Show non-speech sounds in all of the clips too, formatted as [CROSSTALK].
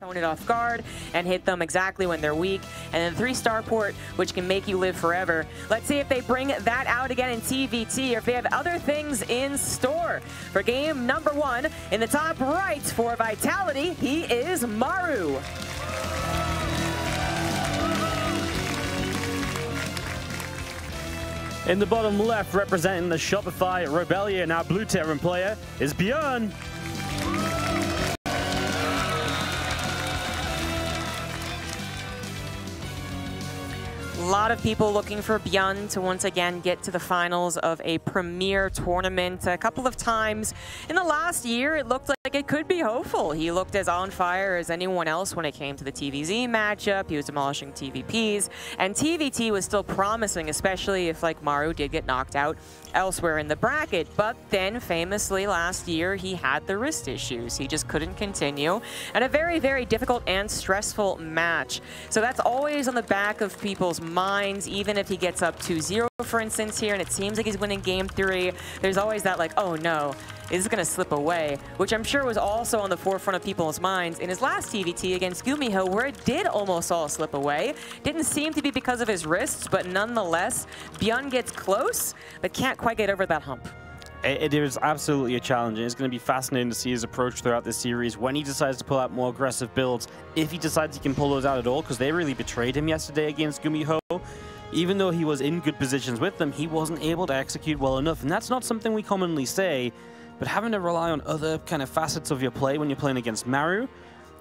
it off guard and hit them exactly when they're weak. And then three star port, which can make you live forever. Let's see if they bring that out again in TVT or if they have other things in store. For game number one, in the top right for Vitality, he is Maru. In the bottom left, representing the Shopify Rebellion, our Blue Terran player is Byun. Lot of people looking for Byun to once again get to the finals of a premier tournament. A couple of times in the last year, it looked like it could be hopeful. He looked as on fire as anyone else when it came to the TVZ matchup. He was demolishing TVPs, and TVT was still promising, especially if like Maru did get knocked out elsewhere in the bracket. But then famously last year, he had the wrist issues. He just couldn't continue. And a very, very difficult and stressful match. So that's always on the back of people's minds, even if he gets up 2-0, for instance, here, and it seems like he's winning game three, there's always that like, oh no, is going to slip away, which I'm sure was also on the forefront of people's minds in his last TVT against Gumiho, where it did almost all slip away. Didn't seem to be because of his wrists, but nonetheless, Byun gets close, but can't quite get over that hump. It is absolutely a challenge, and it's going to be fascinating to see his approach throughout this series when he decides to pull out more aggressive builds, if he decides he can pull those out at all, because they really betrayed him yesterday against Gumiho. Even though he was in good positions with them, he wasn't able to execute well enough, and that's not something we commonly say, but having to rely on other kind of facets of your play when you're playing against Maru,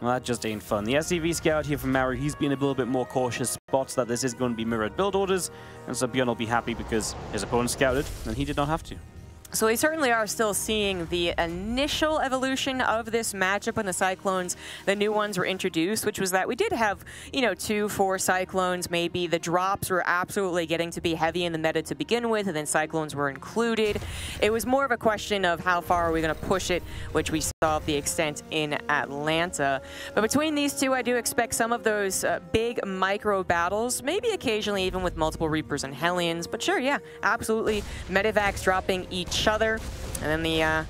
well, that just ain't fun. The SCV scout here from Maru, he's been a little bit more cautious, spots that this is going to be mirrored build orders, and so Byun will be happy because his opponent scouted, and he did not have to. So we certainly are still seeing the initial evolution of this matchup when the Cyclones, the new ones were introduced, which was that we did have, you know, two, four Cyclones, maybe. The drops were absolutely getting to be heavy in the meta to begin with, and then Cyclones were included. It was more of a question of how far are we going to push it, which we saw the extent in Atlanta. But between these two, I do expect some of those uh, big micro battles, maybe occasionally even with multiple Reapers and Hellions. But sure, yeah, absolutely. Medivacs dropping each each other. And then the uh,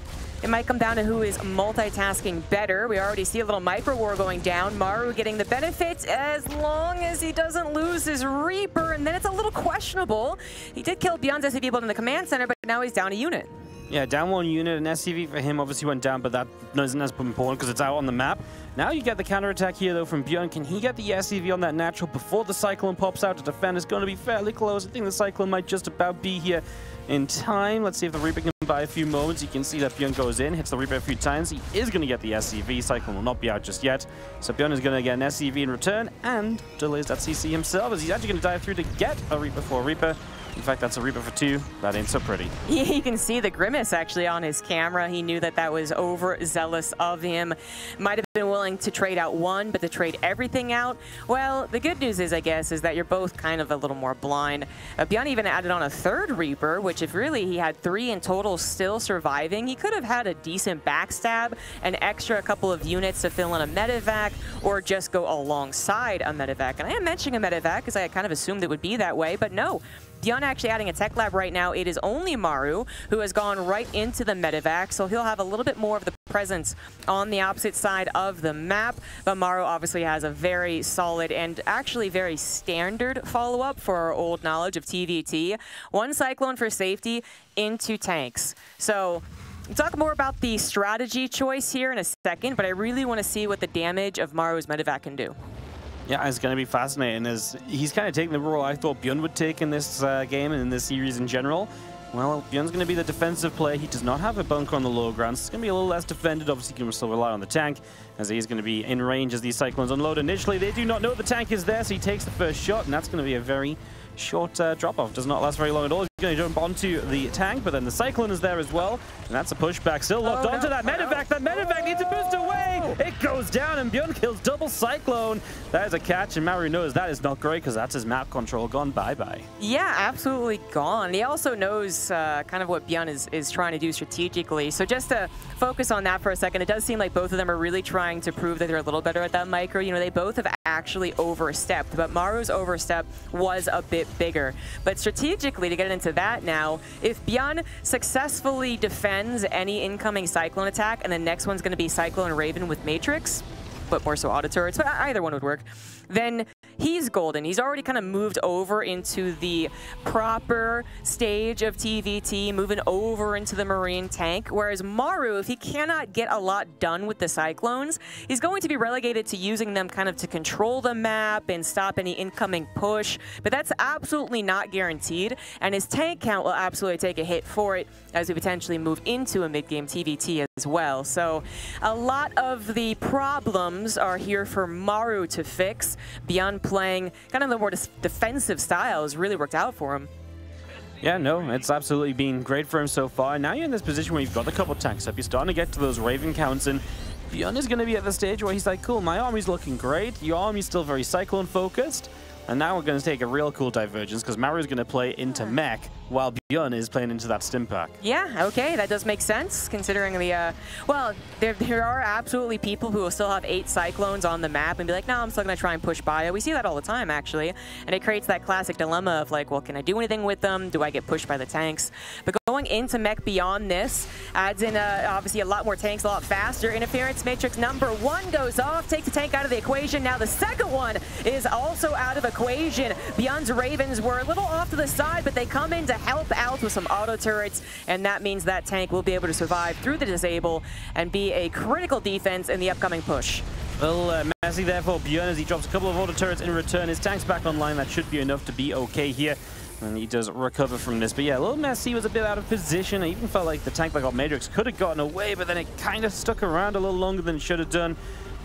it might come down to who is multitasking better. We already see a little micro war going down. Maru getting the benefits as long as he doesn't lose his Reaper, and then it's a little questionable. He did kill Byun's SCV build in the command center, but now he's down a unit. Yeah, down one unit, and SCV for him obviously went down, but that isn't as important because it's out on the map. Now you get the counterattack here, though, from Byun. Can he get the SCV on that natural before the Cyclone pops out to defend? It's going to be fairly close. I think the Cyclone might just about be here in time. Let's see if the Reaper can buy a few moments. You can see that Byun goes in, hits the Reaper a few times. He is going to get the SCV. Cyclone will not be out just yet. So Byun is going to get an SCV in return and delays that CC himself as he's actually going to dive through to get a Reaper for a Reaper. In fact, that's a Reaper for two. That ain't so pretty. [LAUGHS] You can see the grimace actually on his camera. He knew that that was overzealous of him. Might have been willing to trade out one, but to trade everything out, well, the good news is, I guess, is that you're both kind of a little more blind. Uh, Byun even added on a third Reaper, which if really he had three in total still surviving, he could have had a decent backstab, an extra couple of units to fill in a medivac, or just go alongside a medivac. And I am mentioning a medivac because I kind of assumed it would be that way, but no. Byun actually adding a tech lab right now, it is only Maru who has gone right into the medivac, so he'll have a little bit more of the presence on the opposite side of the map. But Maru obviously has a very solid and actually very standard follow-up for our old knowledge of TVT. One Cyclone for safety into tanks. So We'll talk more about the strategy choice here in a second, but I really want to see what the damage of Maru's medivac can do. Yeah, it's going to be fascinating. As he's kind of taking the role I thought Byun would take in this uh, game and in this series in general. Well, Byun's going to be the defensive player. He does not have a bunker on the low ground, so it's going to be a little less defended. Obviously, he can still rely on the tank, as he's going to be in range as these Cyclones unload initially. They do not know the tank is there, so he takes the first shot, and that's going to be a very short uh, drop-off. Does not last very long at all. Going to jump onto the tank, but then the Cyclone is there as well. And that's a pushback. Still locked oh, onto that medivac. That medivac needs to boost away. It goes down, and Byun kills double Cyclone. That is a catch, and Maru knows that is not great because that's his map control gone bye-bye. Yeah, absolutely gone. He also knows uh, kind of what Byun is, is trying to do strategically. So just to focus on that for a second, it does seem like both of them are really trying to prove that they're a little better at that micro. You know, they both have actually overstepped, but Maru's overstep was a bit bigger. But strategically, to get into that now, if Byun successfully defends any incoming Cyclone attack, and the next one's going to be Cyclone Raven with Matrix, but more so auto turrets, but either one would work, then he's golden. He's already kind of moved over into the proper stage of TVT, moving over into the Marine tank, whereas Maru, if he cannot get a lot done with the Cyclones, he's going to be relegated to using them kind of to control the map and stop any incoming push, but that's absolutely not guaranteed, and his tank count will absolutely take a hit for it as we potentially move into a mid-game TVT as well. So a lot of the problems are here for Maru to fix. Byun playing kind of the more defensive style has really worked out for him. Yeah, no, it's absolutely been great for him so far. Now you're in this position where you've got a couple tanks up. You're starting to get to those Raven counts, and Byun is going to be at the stage where he's like, cool, my army's looking great. Your army's still very Cyclone-focused. And now we're going to take a real cool divergence because Maru's going to play into mech while Byun is playing into that Stimpak. Yeah, okay, that does make sense considering the, uh, well, there, there are absolutely people who will still have eight Cyclones on the map and be like, no, I'm still going to try and push bio. We see that all the time, actually. And it creates that classic dilemma of like, well, can I do anything with them? Do I get pushed by the tanks? But going into mech beyond this adds in, uh, obviously, a lot more tanks, a lot faster. Interference matrix number one goes off, takes the tank out of the equation. Now the second one is also out of equation. Byun's Ravens were a little off to the side, but they come in to help out with some auto turrets, and that means that tank will be able to survive through the disable and be a critical defense in the upcoming push. Well, uh, messy there for Byun as he drops a couple of auto turrets in return. His tank's back online. That should be enough to be okay here. And he does recover from this. But yeah, a little messy was a bit out of position. I even felt like the tank that got Matrix could have gotten away, but then it kind of stuck around a little longer than it should have done.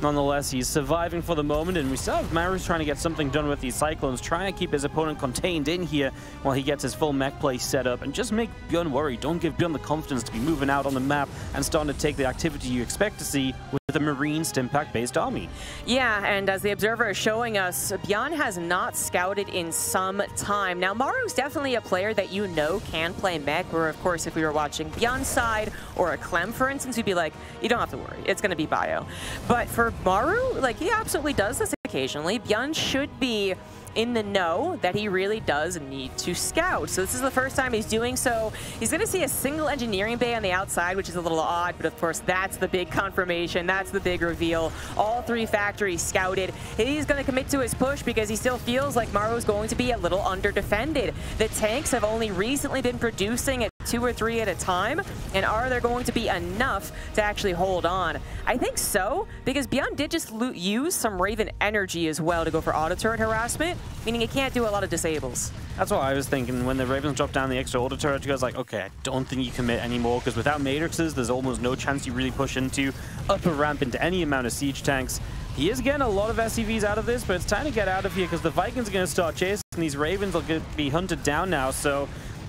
Nonetheless, he's surviving for the moment, and we still have Marus trying to get something done with these Cyclones, trying to keep his opponent contained in here while he gets his full mech play set up, and just make Byun worry. Don't give Byun the confidence to be moving out on the map and starting to take the activity you expect to see with the Marine Stimpak-based army. Yeah, and as the Observer is showing us, Byun has not scouted in some time. Now, Maru's definitely a player that you know can play mech, where, of course, if we were watching Byun's side or a Clem, for instance, we'd be like, you don't have to worry. It's going to be bio. But for Maru, like, he absolutely does this occasionally. Byun should be in the know that he really does need to scout. So this is the first time he's doing so. He's going to see a single engineering bay on the outside, which is a little odd, but of course that's the big confirmation. That's the big reveal. All three factories scouted. He's going to commit to his push because he still feels like Maru is going to be a little under-defended. The tanks have only recently been producing two or three at a time, and are there going to be enough to actually hold on? I think so, because Byun did just loot, use some Raven energy as well to go for auto turret harassment, meaning it can't do a lot of disables. That's what I was thinking. When the Ravens dropped down the extra auto turret, you guys like, okay, I don't think you commit anymore, because without matrixes, there's almost no chance you really push into upper ramp into any amount of siege tanks. He is getting a lot of SCVs out of this, but it's time to get out of here because the Vikings are going to start chasing. And these Ravens will be hunted down now, so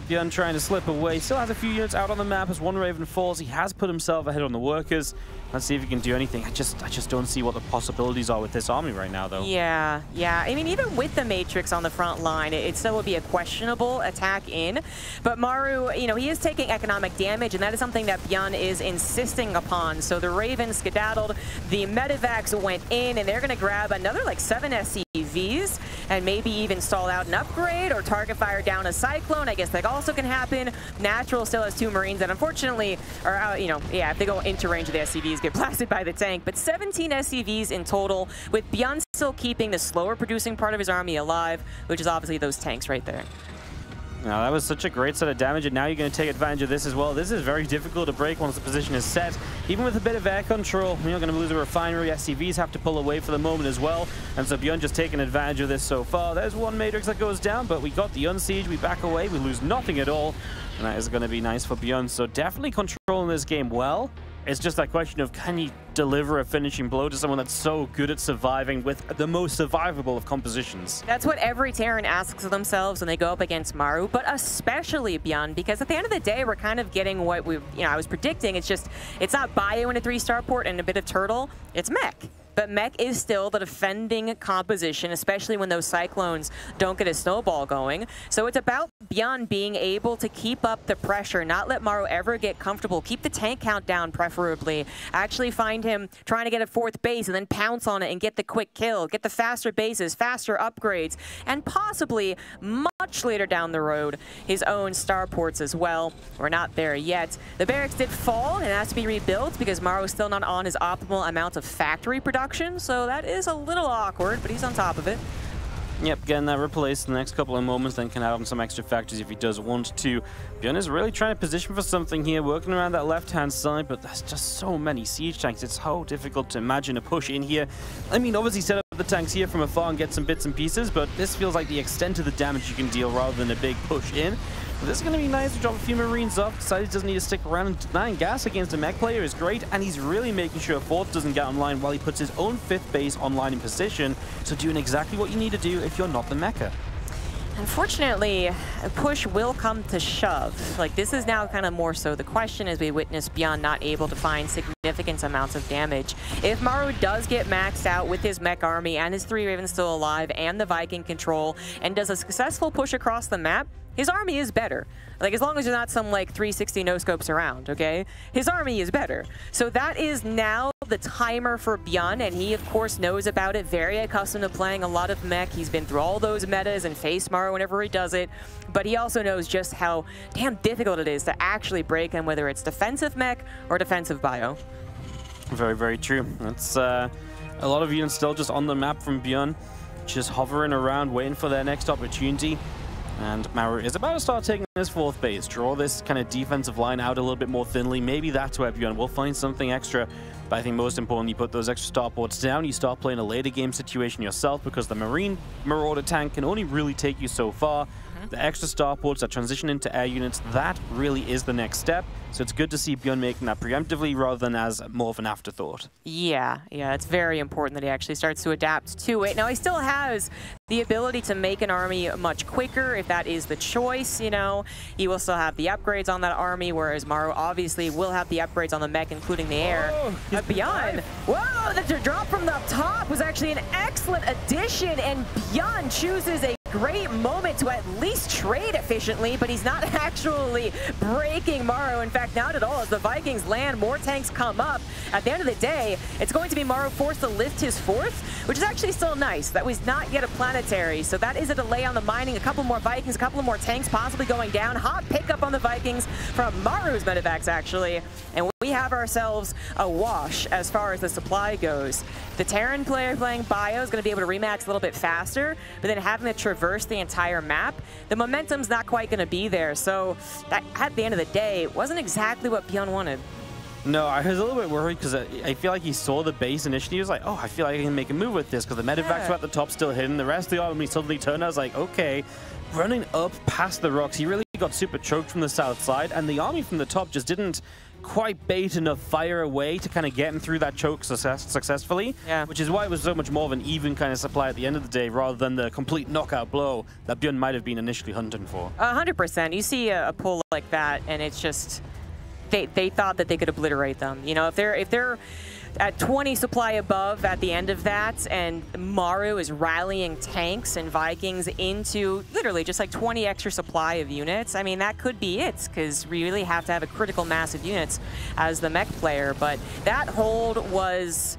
Byun trying to slip away. Still has a few units out on the map as one Raven falls. He has put himself ahead on the workers. Let's see if he can do anything. I just I just don't see what the possibilities are with this army right now, though. Yeah, yeah. I mean, even with the Matrix on the front line, it, still would be a questionable attack in. But Maru, you know, he is taking economic damage, and that is something that Byun is insisting upon. So the Ravens skedaddled, the Medivacs went in, and they're going to grab another, like, seven SCVs, and maybe even stall out an upgrade or target fire down a Cyclone. I guess that also can happen. Natural still has two Marines that unfortunately are out, you know, yeah, if they go into range of the SCVs, get blasted by the tank. But 17 SCVs in total, with Byun still keeping the slower producing part of his army alive, which is obviously those tanks right there. Now that was such a great set of damage, and now you're going to take advantage of this as well. This is very difficult to break once the position is set. Even with a bit of air control, you're going to lose a refinery. SCVs have to pull away for the moment as well. And so Byun just taking advantage of this so far. There's one Matrix that goes down, but we got the Unsiege. We back away. We lose nothing at all. And that is going to be nice for Byun. So definitely controlling this game well. It's just that question of can you deliver a finishing blow to someone that's so good at surviving with the most survivable of compositions? That's what every Terran asks of themselves when they go up against Maru, but especially Byun, because at the end of the day, we're kind of getting what we, you know, I was predicting. It's just, it's not bio in a three-star port and a bit of turtle, it's mech. But mech is still the defending composition, especially when those Cyclones don't get a snowball going. So it's about Byun being able to keep up the pressure, not let Maru ever get comfortable, keep the tank count down preferably, actually find him trying to get a fourth base and then pounce on it and get the quick kill, get the faster bases, faster upgrades, and possibly much later down the road, his own starports as well. We're not there yet. The barracks did fall and has to be rebuilt because Maru is still not on his optimal amount of factory production, so that is a little awkward, but he's on top of it. Yep, getting that replaced in the next couple of moments, then can add on some extra factors if he does want to. Byun is really trying to position for something here, working around that left-hand side, but there's just so many siege tanks. It's so difficult to imagine a push in here. I mean, obviously set up the tanks here from afar and get some bits and pieces, but this feels like the extent of the damage you can deal rather than a big push in. This is going to be nice to drop a few Marines off. Decides doesn't need to stick around. And denying gas against a mech player is great, and he's really making sure fourth doesn't get online while he puts his own fifth base online in position. So doing exactly what you need to do if you're not the mecha. Unfortunately, a push will come to shove. Like, this is now kind of more so the question as we witness Byun not able to find significant amounts of damage. If Maru does get maxed out with his mech army and his three Ravens still alive and the Viking control and does a successful push across the map, his army is better. Like, as long as there's not some, like, 360 no-scopes around, okay? His army is better. So that is now the timer for Byun, and he, of course, knows about it. Very accustomed to playing a lot of mech. He's been through all those metas and face Maru whenever he does it. But he also knows just how damn difficult it is to actually break him, whether it's defensive mech or defensive bio. Very, very true. That's uh, a lot of units still just on the map from Byun, just hovering around, waiting for their next opportunity. And Maru is about to start taking his fourth base, draw this kind of defensive line out a little bit more thinly. Maybe that's where Byun will find something extra. But I think most importantly, you put those extra starports down, you start playing a later game situation yourself because the Marine Marauder tank can only really take you so far. The extra starports that transition into air units, that really is the next step. So it's good to see Byun making that preemptively rather than as more of an afterthought. Yeah, yeah, it's very important that he actually starts to adapt to it. Now, he still has the ability to make an army much quicker if that is the choice, you know. He will still have the upgrades on that army, whereas Maru obviously will have the upgrades on the mech, including the air. Oh, whoa, Byun, whoa, the drop from the top was actually an excellent addition, and Byun chooses a great moment to at least trade efficiently, but he's not [LAUGHS] actually breaking Maru. In fact, not at all. As the Vikings land, more tanks come up. At the end of the day, it's going to be Maru forced to lift his fourth, which is actually still nice. That was not yet a planetary, so that is a delay on the mining. A couple more Vikings, a couple more tanks possibly going down. Hot pickup on the Vikings from Maru's medivacs, actually. And we have ourselves a wash as far as the supply goes. The Terran player playing Bio is going to be able to remax a little bit faster, but then having to traverse the entire map, the momentum's not quite going to be there. So that, at the end of the day, it wasn't exactly what Byun wanted. No, I was a little bit worried because I feel like he saw the base initially. He was like, oh, I feel like I can make a move with this because the medivac's yeah. at the top still hidden. The rest of the army suddenly turned. I was like, okay. Running up past the rocks, he really got super choked from the south side, and the army from the top just didn't quite bait enough fire away to kind of get him through that choke success successfully. Yeah. Which is why it was so much more of an even kind of supply at the end of the day rather than the complete knockout blow that Byun might have been initially hunting for. A hundred percent. You see a, a pull like that and it's just they they thought that they could obliterate them. You know, if they're if they're at 20 supply above at the end of that, and Maru is rallying tanks and Vikings into literally just like 20 extra supply of units. I mean, that could be it, because we really have to have a critical mass of units as the mech player, but that hold was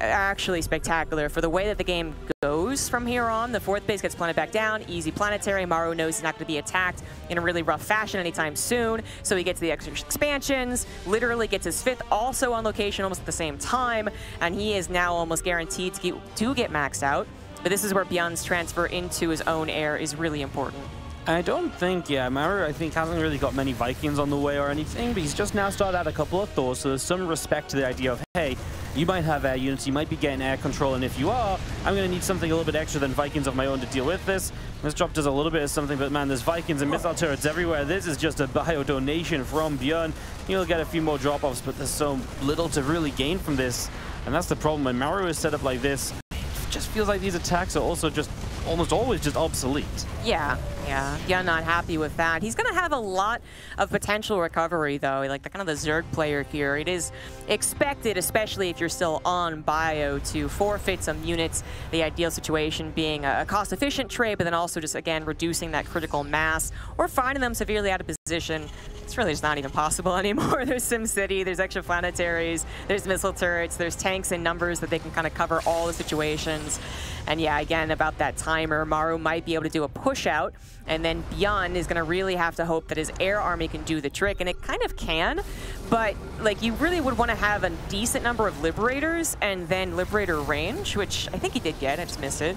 actually spectacular for the way that the game goes from here on. The fourth base gets planted back down, easy planetary. Maru knows he's not going to be attacked in a really rough fashion anytime soon, so he gets the extra expansions, literally gets his fifth also on location almost at the same time, and he is now almost guaranteed to get, to get maxed out. But this is where Byun's transfer into his own air is really important. I don't think, yeah, Maru, I think, hasn't really got many Vikings on the way or anything, but he's just now started out a couple of thoughts, so there's some respect to the idea of, hey, you might have air units, you might be getting air control, and if you are, I'm going to need something a little bit extra than Vikings of my own to deal with this. This drop does a little bit of something, but man, there's Vikings and missile turrets everywhere. This is just a bio donation from Byun. You'll get a few more drop-offs, but there's so little to really gain from this, and that's the problem. When Maru is set up like this, it just feels like these attacks are also just almost always just obsolete. Yeah, Yeah, yeah, not happy with that. He's going to have a lot of potential recovery, though. Like the kind of the Zerg player here, it is expected, especially if you're still on bio, to forfeit some units. The ideal situation being a cost-efficient trade, but then also just again reducing that critical mass or finding them severely out of position. It's really just not even possible [LAUGHS] anymore. there's SimCity, there's extra planetaries, there's missile turrets, there's tanks in numbers that they can kind of cover all the situations. And yeah, again, about that timer, Maru might be able to do a push out, and then Byun is going to really have to hope that his air army can do the trick, and it kind of can, but like you really would want to have a decent number of Liberators and then Liberator range, which I think he did get, I just missed it.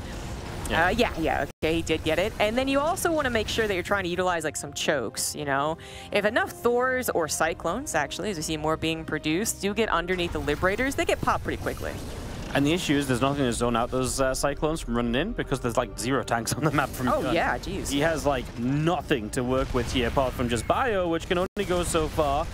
Yeah. Uh, yeah, yeah, okay, he did get it. And then you also want to make sure that you're trying to utilize like some chokes, you know? If enough Thors or Cyclones, actually, as we see more being produced, do get underneath the Liberators, they get popped pretty quickly. And the issue is there's nothing to zone out those uh, Cyclones from running in because there's like zero tanks on the map from Oh, yeah, jeez. He has like nothing to work with here apart from just Bio, which can only go so far.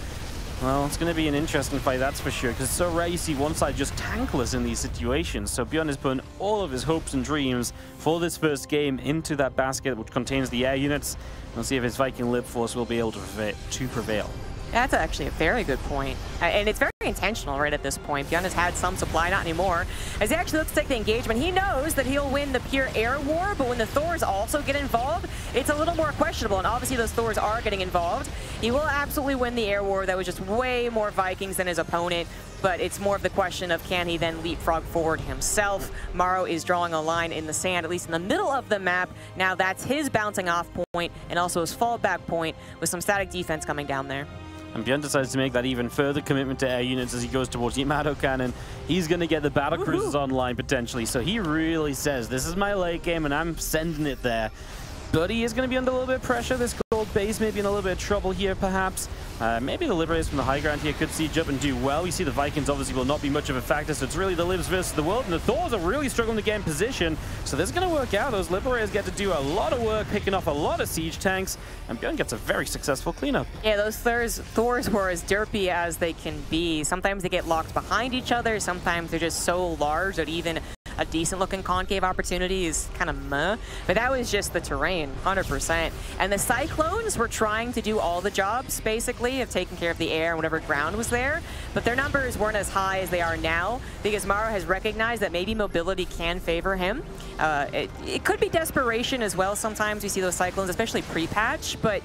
Well, it's going to be an interesting fight, that's for sure, because it's so rare you see one side just tankless in these situations. So Byun is putting all of his hopes and dreams for this first game into that basket, which contains the air units. We'll see if his Viking Lib Force will be able to, to prevail. That's actually a very good point. And it's very intentional right at this point. Byun has had some supply, not anymore. As he actually looks to take the engagement, he knows that he'll win the pure air war, but when the Thors also get involved, it's a little more questionable. And obviously those Thors are getting involved. He will absolutely win the air war. That was just way more Vikings than his opponent but it's more of the question of can he then leapfrog forward himself. Maru is drawing a line in the sand, at least in the middle of the map. Now that's his bouncing off point and also his fallback point with some static defense coming down there. And Byun decides to make that even further commitment to air units as he goes towards Yamato Cannon. He's going to get the battle cruisers online potentially. So he really says, this is my late game and I'm sending it there. But he is going to be under a little bit of pressure. This gold base may be in a little bit of trouble here, perhaps. Uh, maybe the Liberators from the high ground here could siege up and do well. We see the Vikings obviously will not be much of a factor, so it's really the Libs versus the world. And the Thors are really struggling to get in position. So this is going to work out. Those Liberators get to do a lot of work, picking off a lot of siege tanks. And Byun gets a very successful cleanup. Yeah, those Thors, Thors were as derpy as they can be. Sometimes they get locked behind each other. Sometimes they're just so large that even a decent looking concave opportunity is kind of meh. But that was just the terrain, 100%. And the Cyclones were trying to do all the jobs, basically, of taking care of the air and whatever ground was there. But their numbers weren't as high as they are now because Maru has recognized that maybe mobility can favor him. Uh, it, it could be desperation as well. Sometimes we see those Cyclones, especially pre-patch, but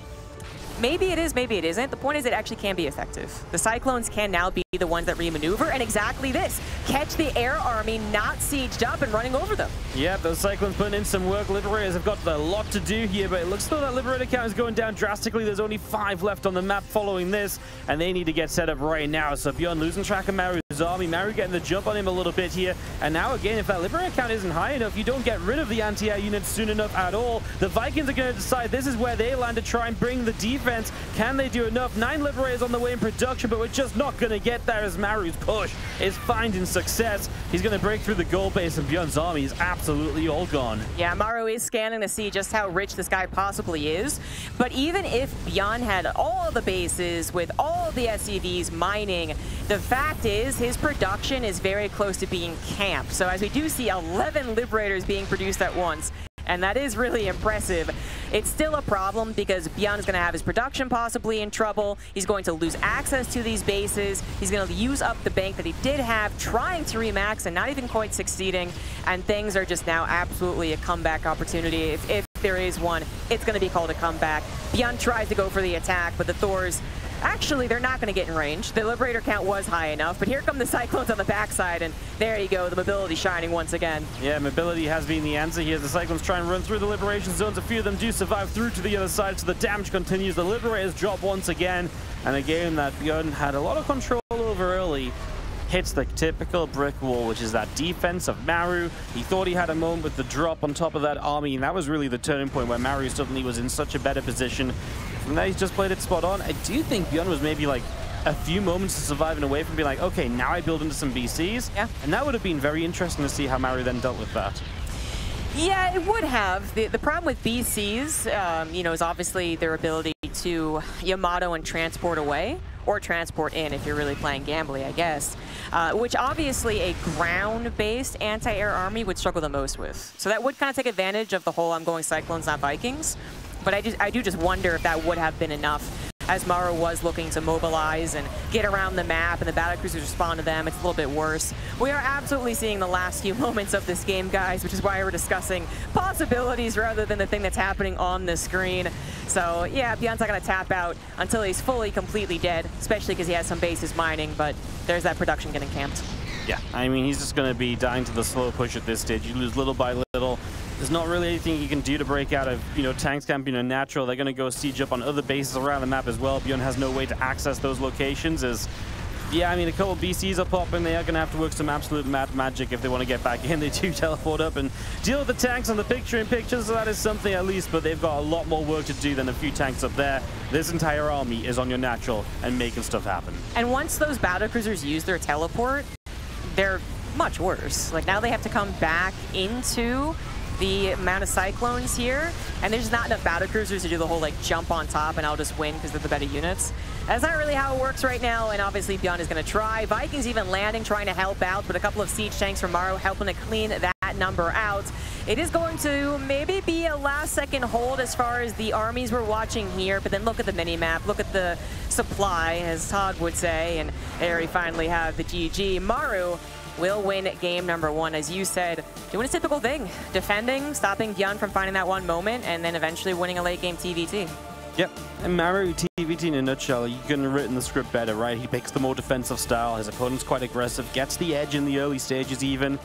Maybe it is, maybe it isn't. The point is it actually can be effective. The Cyclones can now be the ones that remaneuver, and exactly this. Catch the air army not sieged up and running over them. Yeah, those Cyclones putting in some work. Liberators have got a lot to do here, but it looks though that Liberator count is going down drastically. There's only five left on the map following this, and they need to get set up right now. So Byun losing track of Maru's army, Maru getting the jump on him a little bit here, and now again, if that Liberator count isn't high enough, you don't get rid of the anti-air units soon enough at all. The Vikings are going to decide this is where they land to try and bring the defense. Can they do enough? Nine Liberators on the way in production, but we're just not going to get there as Maru's push is finding success. He's going to break through the gold base, and Byun's army is absolutely all gone. Yeah, Maru is scanning to see just how rich this guy possibly is. But even if Byun had all the bases with all the SCVs mining, the fact is his production is very close to being camped. So as we do see 11 Liberators being produced at once, and that is really impressive. It's still a problem because Byun's going to have his production possibly in trouble. He's going to lose access to these bases. He's going to use up the bank that he did have, trying to remax and not even quite succeeding. And things are just now absolutely a comeback opportunity. If, if there is one, it's going to be called a comeback. Byun tries to go for the attack, but the Thors Actually, they're not going to get in range. The Liberator count was high enough, but here come the Cyclones on the backside, and there you go, the mobility shining once again. Yeah, mobility has been the answer here. The Cyclones try and run through the Liberation zones. A few of them do survive through to the other side, so the damage continues. The Liberators drop once again, and a game that Byun had a lot of control over early hits the typical brick wall, which is that defense of Maru. He thought he had a moment with the drop on top of that army, and that was really the turning point where Maru suddenly was in such a better position. From there, he's just played it spot on. I do think Byun was maybe like a few moments to survive and away from being like, okay, now I build into some BCs. Yeah. And that would have been very interesting to see how Maru then dealt with that. Yeah, it would have. The, the problem with BCs, um, you know, is obviously their ability to Yamato and transport away or transport in if you're really playing Gambly, I guess. Uh, which obviously a ground-based anti-air army would struggle the most with. So that would kind of take advantage of the whole I'm going Cyclones, not Vikings. But I, just, I do just wonder if that would have been enough as Maru was looking to mobilize and get around the map and the battle cruisers respond to them. It's a little bit worse. We are absolutely seeing the last few [LAUGHS] moments of this game, guys, which is why we're discussing possibilities rather than the thing that's happening on the screen. So yeah, Byun's not going to tap out until he's fully, completely dead, especially because he has some bases mining, but there's that production getting camped. Yeah, I mean, he's just going to be dying to the slow push at this stage. You lose little by little. There's not really anything you can do to break out of, you know, tanks camping on natural. They're going to go siege up on other bases around the map as well. Byun has no way to access those locations as yeah, I mean, a couple BCs are popping. They are going to have to work some absolute mad magic if they want to get back in. [LAUGHS] They do teleport up and deal with the tanks on the picture-in-picture, so that is something at least, but they've got a lot more work to do than a few tanks up there. This entire army is on your natural and making stuff happen. And once those battle cruisers use their teleport, they're much worse. Like, now they have to come back into the amount of Cyclones here, and there's not enough battle cruisers to do the whole like jump on top and I'll just win because they're the better units. That's not really how it works right now, and obviously Byun is going to try. Vikings even landing, trying to help out, but a couple of siege tanks from Maru helping to clean that number out. It is going to maybe be a last-second hold as far as the armies we're watching here, but then look at the mini-map, look at the supply, as Todd would say, and there finally have the GG. Maru will win game number one. As you said, doing a typical thing, defending, stopping Byun from finding that one moment, and then eventually winning a late game TVT. Yep, and Maru TVT in a nutshell, you have written the script better, right? He picks the more defensive style, his opponent's quite aggressive, gets the edge in the early stages even,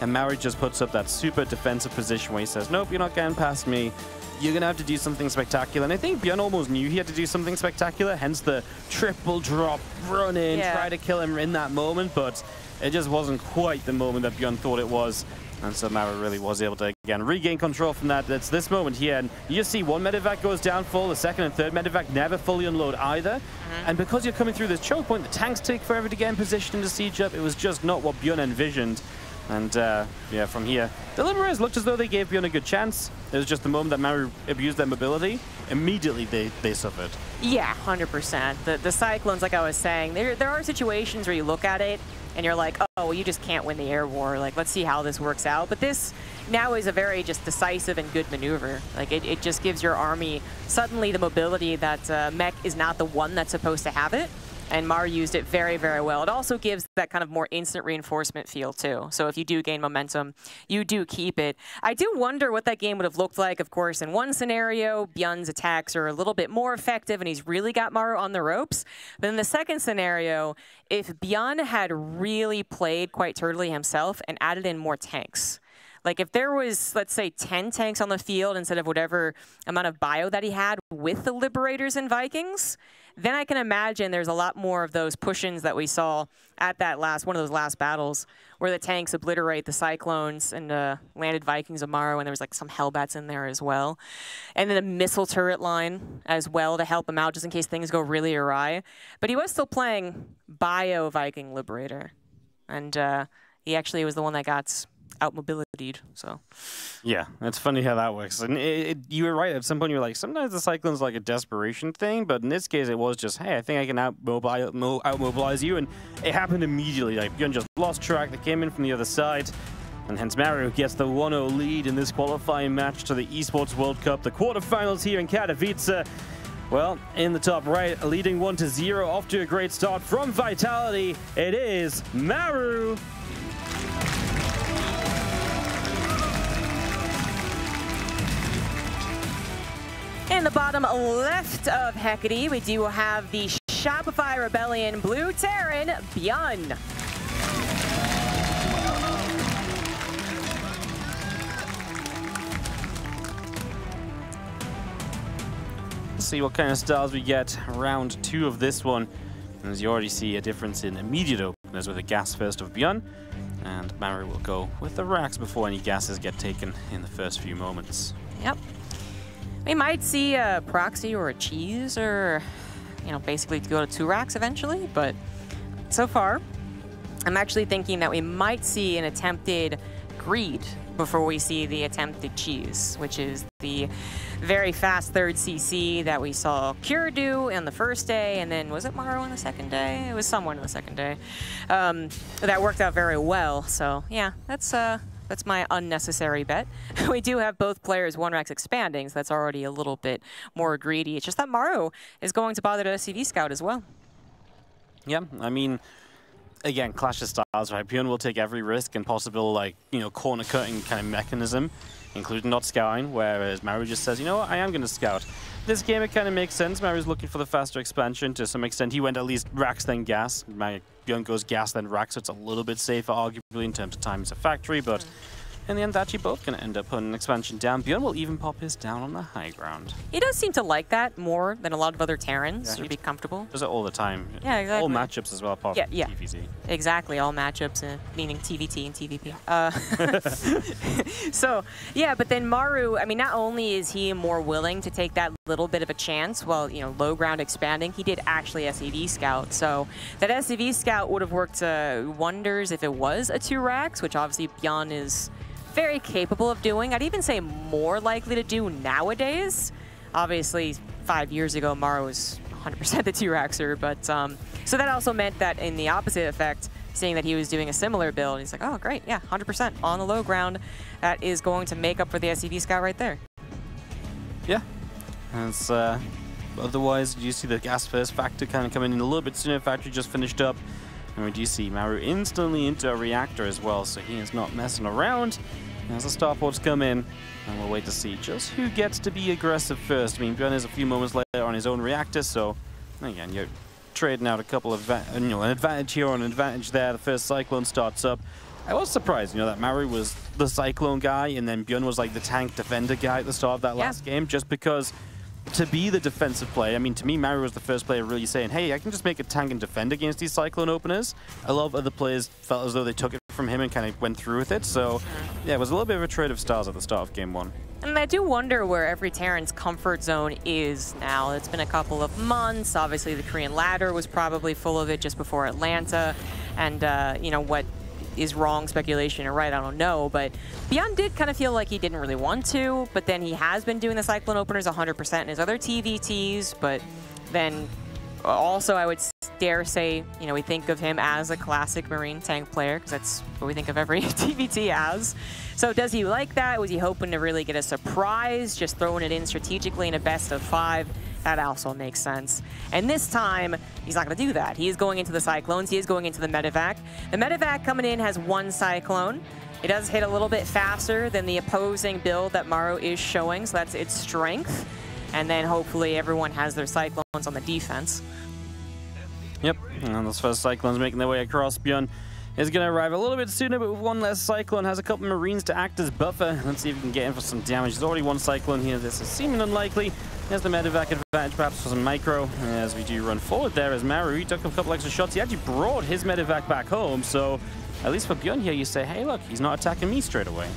and Maru just puts up that super defensive position where he says, nope, you're not getting past me. You're going to have to do something spectacular. And I think Byun almost knew he had to do something spectacular, hence the triple drop, run in, yeah. try to kill him in that moment, but it just wasn't quite the moment that Byun thought it was. And so Maru really was able to, again, regain control from that. It's this moment here. And you just see one medivac goes down full, the second and third medivac never fully unload either. Mm -hmm. And because you're coming through this choke point, the tanks take forever to get in position to siege up. It was just not what Byun envisioned. And uh, yeah, from here, the Liberators looked as though they gave Byun a good chance. It was just the moment that Maru abused their mobility. Immediately, they, they suffered. Yeah, 100%. The, the Cyclones, like I was saying, there, there are situations where you look at it and you're like, oh, well, you just can't win the air war. Like, let's see how this works out. But this now is a very just decisive and good maneuver. Like, it, it just gives your army suddenly the mobility that uh, Mech is not the one that's supposed to have it and Mar used it very, very well. It also gives that kind of more instant reinforcement feel too. So if you do gain momentum, you do keep it. I do wonder what that game would have looked like. Of course, in one scenario, Byun's attacks are a little bit more effective and he's really got Maru on the ropes. But in the second scenario, if Byun had really played quite turtly himself and added in more tanks, like if there was, let's say, 10 tanks on the field instead of whatever amount of bio that he had with the Liberators and Vikings, then I can imagine there's a lot more of those push-ins that we saw at that last one of those last battles where the tanks obliterate the Cyclones and uh, landed Vikings of Maru, and there was like some Hellbats in there as well. And then a missile turret line as well to help him out just in case things go really awry. But he was still playing Bio Viking Liberator. And uh, he actually was the one that got outmobility. So, yeah, it's funny how that works. And it, it, you were right. At some point, you were like, sometimes the cyclone's like a desperation thing, but in this case, it was just, hey, I think I can outmobilize, outmobilize you, and it happened immediately. Like Byun just lost track. They came in from the other side. And hence Maru gets the 1-0 lead in this qualifying match to the Esports World Cup. The quarterfinals here in Katowice. Well, in the top right, leading 1 to 0, off to a great start from Vitality. It is Maru In the bottom left of Hecate, we do have the Shopify Rebellion Blue Terran Byun. Let's see what kind of stars we get round two of this one. As you already see a difference in immediate openers with a gas first of Byun. And Maru will go with the racks before any gases get taken in the first few moments. Yep. We might see a proxy or a cheese or, you know, basically to go to two racks eventually, but so far, I'm actually thinking that we might see an attempted greed before we see the attempted cheese, which is the very fast third CC that we saw Cure do on the first day, and then was it Maru on the second day? It was someone on the second day. Um, that worked out very well. So yeah, that's uh, That's my unnecessary bet. [LAUGHS] we do have both players one racks expanding, so that's already a little bit more greedy. It's just that Maru is going to bother the SCV scout as well. Yeah, I mean, again, clash of styles, right? Byun will take every risk and possible, like, you know, corner cutting kind of mechanism, including not scouting, whereas Maru just says, you know what, I am going to scout. This game, it kind of makes sense. Maru's looking for the faster expansion to some extent. He went at least racks, then gas. Byun goes gas, then racks, so it's a little bit safer, arguably, in terms of time as a factory, but... Mm in the end, they're actually both going to end up putting an expansion down. Byun will even pop his down on the high ground. He does seem to like that more than a lot of other Terrans. Yeah, would be comfortable. Does it all the time. Yeah, exactly. All matchups as well, apart yeah, from yeah. Exactly, all matchups, uh, meaning TVT and TVP. Uh, [LAUGHS] [LAUGHS] so, yeah, but then Maru, I mean, not only is he more willing to take that little bit of a chance while, you know, low ground expanding, he did actually SCV scout. So that SCV scout would have worked uh, wonders if it was a two racks, which obviously Byun is very capable of doing. I'd even say more likely to do nowadays. Obviously, five years ago, Maru was 100% [LAUGHS] the T-Rexer, but um, so that also meant that in the opposite effect, seeing that he was doing a similar build, he's like, oh, great, yeah, 100% on the low ground. That is going to make up for the SCV scout right there. Yeah. As, uh, otherwise, you see the gas first factor kind of coming in a little bit sooner. Factory just finished up. And we do see Maru instantly into a reactor as well, so he is not messing around. As the starports come in, and we'll wait to see just who gets to be aggressive first. I mean, Byun is a few moments later on his own reactor, so again, you're trading out a couple of, uh, you know, an advantage here on an advantage there. The first Cyclone starts up. I was surprised, you know, that Maru was the Cyclone guy, and then Byun was like the tank defender guy at the start of that yeah. last game, just because to be the defensive player, I mean, to me, Maru was the first player really saying, hey, I can just make a tank and defend against these Cyclone openers. A lot of other players felt as though they took it from him and kind of went through with it. So, yeah, it was a little bit of a trade of stars at the start of game one. And I do wonder where every Terran's comfort zone is now. It's been a couple of months. Obviously, the Korean ladder was probably full of it just before Atlanta. And, uh, you know, what is wrong speculation or right, I don't know. But Byun did kind of feel like he didn't really want to, but then he has been doing the Cyclone openers 100% in his other TVTs, but then also I would dare say, you know, we think of him as a classic Marine tank player, because that's what we think of every [LAUGHS] TVT as. So does he like that? Was he hoping to really get a surprise, just throwing it in strategically in a best of five? That also makes sense. And this time, he's not going to do that. He is going into the Cyclones. He is going into the Medivac. The Medivac coming in has one Cyclone. It does hit a little bit faster than the opposing build that Maru is showing, so that's its strength. And then hopefully everyone has their Cyclones on the defense. Yep, and those first Cyclones making their way across Byun is going to arrive a little bit sooner, but with one less Cyclone, has a couple Marines to act as buffer. Let's see if we can get in for some damage. There's already one Cyclone here. This is seeming unlikely. Has the medivac advantage perhaps for some micro as we do run forward there as Maru. He took a couple extra shots. He actually brought his medevac back home, so at least for Byun here, you say, hey, look, he's not attacking me straight away.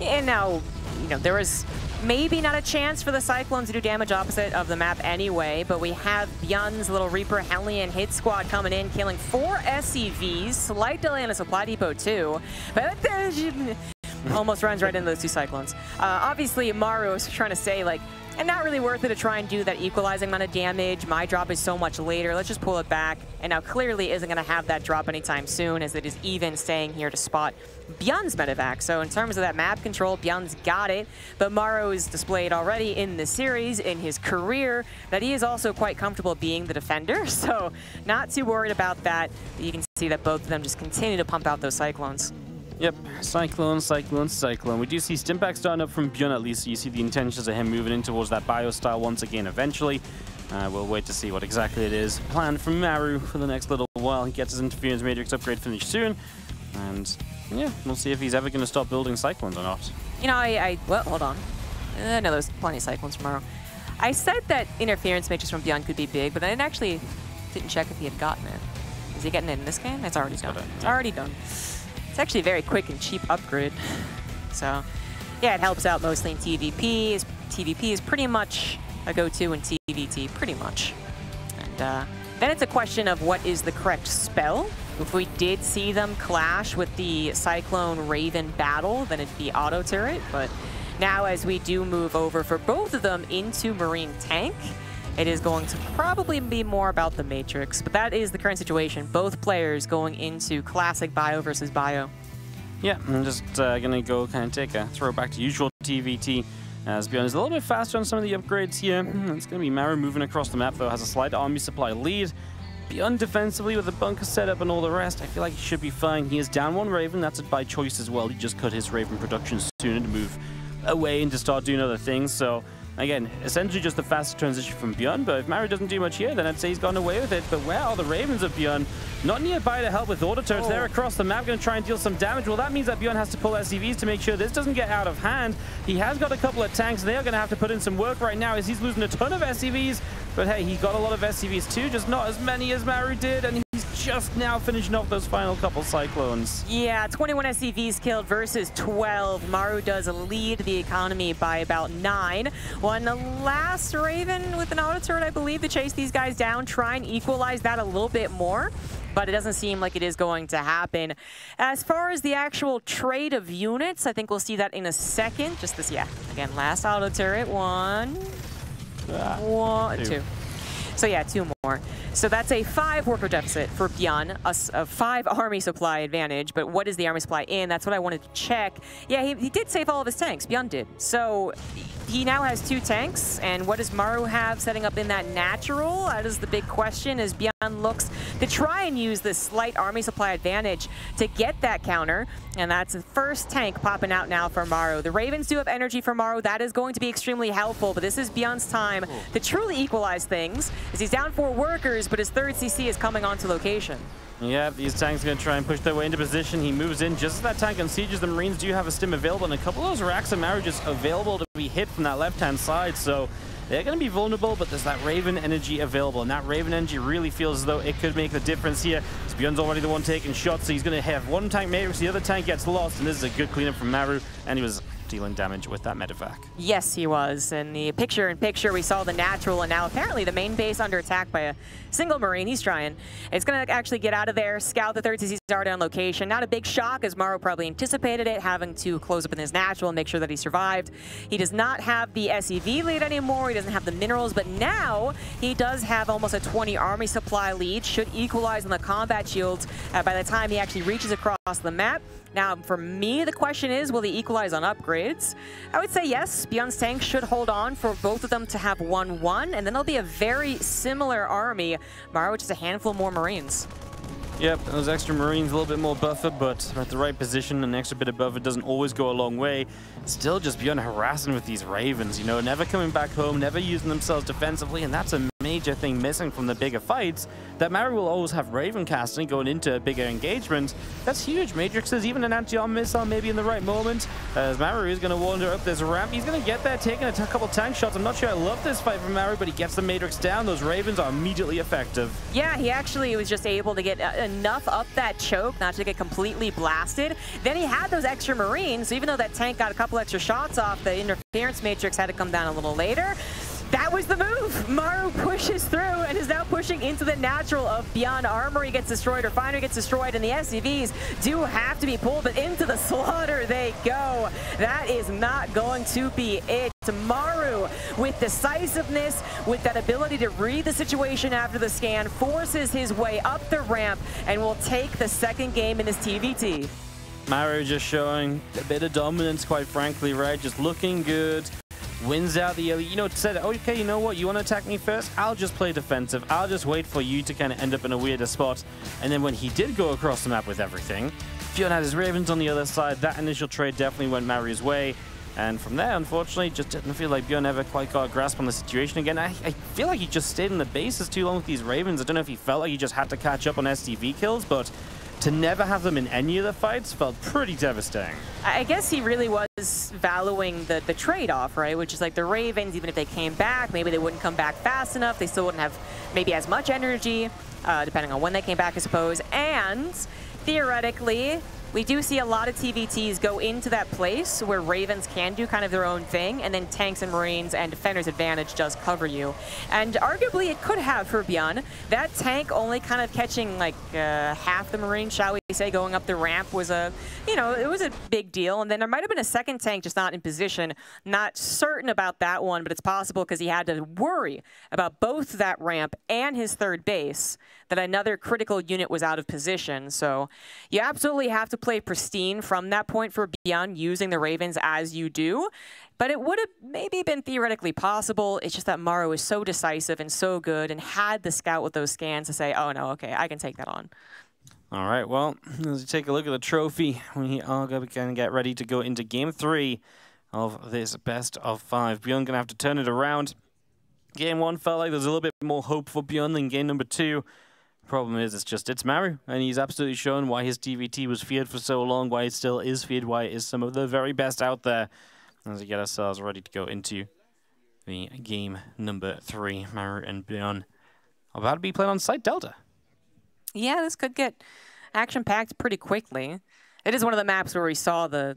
And now, you know, there was maybe not a chance for the Cyclones to do damage opposite of the map anyway, but we have Byun's little Reaper Hellion hit squad coming in, killing four SCVs, slight delay on a supply depot too, but [LAUGHS] almost runs right into those two Cyclones. Uh, obviously, Maru is trying to say, like, and not really worth it to try and do that equalizing amount of damage. My drop is so much later. Let's just pull it back. And now clearly isn't going to have that drop anytime soon as it is even staying here to spot Byun's medivac. So in terms of that map control, Byun's got it. But Maru is displayed already in the series, in his career, that he is also quite comfortable being the defender. [LAUGHS] So not too worried about that. You can see that both of them just continue to pump out those Cyclones. Yep, Cyclone, Cyclone, Cyclone. We do see Stimpack starting up from Byun at least, so you see the intentions of him moving in towards that bio style once again eventually. Uh, we'll wait to see what exactly it is planned for Maru for the next little while. He gets his Interference Matrix upgrade finished soon, and yeah, we'll see if he's ever going to stop building Cyclones or not. You know, I, I well, hold on. Uh, no, there's plenty of Cyclones tomorrow. I said that Interference Matrix from Byun could be big, but I didn't actually didn't check if he had gotten it. Is he getting it in this game? It's already done. It, yeah. It's already done. It's actually a very quick and cheap upgrade. So, yeah, it helps out mostly in TVP. TVP is pretty much a go-to in TVT, pretty much. And uh, then it's a question of what is the correct spell. If we did see them clash with the Cyclone Raven battle, then it'd be auto turret. But now as we do move over for both of them into Marine Tank, it is going to probably be more about the Matrix, but that is the current situation. Both players going into classic bio versus bio. Yeah, I'm just uh, going to go kind of take a throwback to usual TVT. As Byun is a little bit faster on some of the upgrades here. Hmm, it's going to be Maru moving across the map, though, has a slight army supply lead. Byun defensively with the bunker setup and all the rest, I feel like he should be fine. He is down one Raven, that's by choice as well. He just cut his Raven production sooner to move away and to start doing other things, so Again, essentially just a fast transition from Byun, but if Maru doesn't do much here, then I'd say he's gone away with it. But where are the Ravens of Byun? Not nearby to help with auto turrets. Oh. They're across the map, going to try and deal some damage. Well, that means that Byun has to pull SCVs to make sure this doesn't get out of hand. He has got a couple of tanks. They are going to have to put in some work right now as he's losing a ton of SCVs. But hey, he got a lot of SCVs too, just not as many as Maru did. And just now finishing off those final couple Cyclones. Yeah, 21 SCVs killed versus 12. Maru does lead the economy by about 9. One last Raven with an auto turret, I believe, to chase these guys down, try and equalize that a little bit more but it doesn't seem like it is going to happen. As far as the actual trade of units, I think we'll see that in a second. Just this, yeah. Again, last auto turret. One, ah, one, two. two. So yeah, two more. So that's a five worker deficit for Byun, a, a, five army supply advantage. But what is the army supply in? That's what I wanted to check. Yeah, he, he did save all of his tanks. Byun did. So he now has two tanks. And what does Maru have setting up in that natural? That is the big question as Byun looks to try and use this slight army supply advantage to get that counter. And that's the first tank popping out now for Maru. The Ravens do have energy for Maru. That is going to be extremely helpful. But this is Byun's time to truly equalize things as he's down four workers but his third CC is coming onto location. Yeah, these tanks are going to try and push their way into position. He moves in just as that tank unsieges. The Marines do have a stim available, and a couple of those racks of marriages available to be hit from that left-hand side. So they're going to be vulnerable, but there's that Raven energy available, and that Raven energy really feels as though it could make the difference here. Byun's already the one taking shots, so he's going to have one tank matrix, the other tank gets lost, and this is a good cleanup from Maru, and he was dealing damage with that medivac. Yes, he was. In the picture-in-picture, we saw the natural, and now apparently the main base under attack by a single Marine. He's trying. It's going to actually get out of there, scout the third CC's already on location. Not a big shock, as Maru probably anticipated it, having to close up in his natural and make sure that he survived. He does not have the SCV lead anymore. He doesn't have the minerals, but now he does have almost a 20 army supply lead. Should equalize on the combat shields uh, by the time he actually reaches across the map. Now, for me, the question is, will he equalize on I would say yes. Byun's tank should hold on for both of them to have 1-1, and then there'll be a very similar army. Maru, which is a handful more Marines. Yep, those extra Marines a little bit more buffer, but at the right position, an extra bit of buffer doesn't always go a long way. Still just Byun harassing with these Ravens, you know, never coming back home, never using themselves defensively, and that's a major thing missing from the bigger fights, that Maru will always have Raven casting going into a bigger engagement. That's huge. Matrixes, even an anti-arm missile maybe in the right moment. As Maru is going to wander up this ramp. He's going to get there, taking a couple tank shots. I'm not sure I love this fight from Maru, but he gets the Matrix down. Those Ravens are immediately effective. Yeah, he actually was just able to get uh, enough up that choke not to get completely blasted. Then he had those extra Marines, so even though that tank got a couple extra shots off, the interference Matrix had to come down a little later. That was the move. Maru pushes through and is now pushing into the natural of Byun Armory gets destroyed, Refiner gets destroyed, and the SCVs do have to be pulled, but into the slaughter they go. That is not going to be it. Maru, with decisiveness, with that ability to read the situation after the scan, forces his way up the ramp and will take the second game in his TVT. Maru just showing a bit of dominance, quite frankly, right? Just looking good wins out the early, you know, said, okay, you know what, you want to attack me first? I'll just play defensive. I'll just wait for you to kind of end up in a weirder spot. And then when he did go across the map with everything, Byun had his Ravens on the other side. That initial trade definitely went Maru's way. And from there, unfortunately, just didn't feel like Byun ever quite got a grasp on the situation again. I, I, feel like he just stayed in the bases too long with these Ravens. I don't know if he felt like he just had to catch up on SCV kills, but to never have them in any of the fights felt pretty devastating. I guess he really was valuing the, the trade-off, right? Which is like the Ravens, even if they came back, maybe they wouldn't come back fast enough. They still wouldn't have maybe as much energy, uh, depending on when they came back, I suppose. And theoretically, we do see a lot of TVTs go into that place where Ravens can do kind of their own thing, and then tanks and Marines and Defender's Advantage does cover you. And arguably it could have for Byun. That tank only kind of catching like uh, half the Marine, shall we say, going up the ramp was a, you know, it was a big deal. And then there might have been a second tank just not in position. Not certain about that one, but it's possible because he had to worry about both that ramp and his third base that another critical unit was out of position. So you absolutely have to play pristine from that point for Byun using the Ravens as you do. But it would have maybe been theoretically possible. It's just that Maru is so decisive and so good and had the scout with those scans to say, oh, no, okay, I can take that on. All right, well, as we take a look at the trophy, we are going to get ready to go into game three of this best of five. Byun going to have to turn it around. Game one felt like there was a little bit more hope for Byun than game number two. Problem is, it's just, it's Maru, and he's absolutely shown why his TVT was feared for so long, why it still is feared, why it is some of the very best out there. As we get ourselves ready to go into the game number three, Maru and Byun about to be played on site Delta. Yeah, this could get action-packed pretty quickly. It is one of the maps where we saw the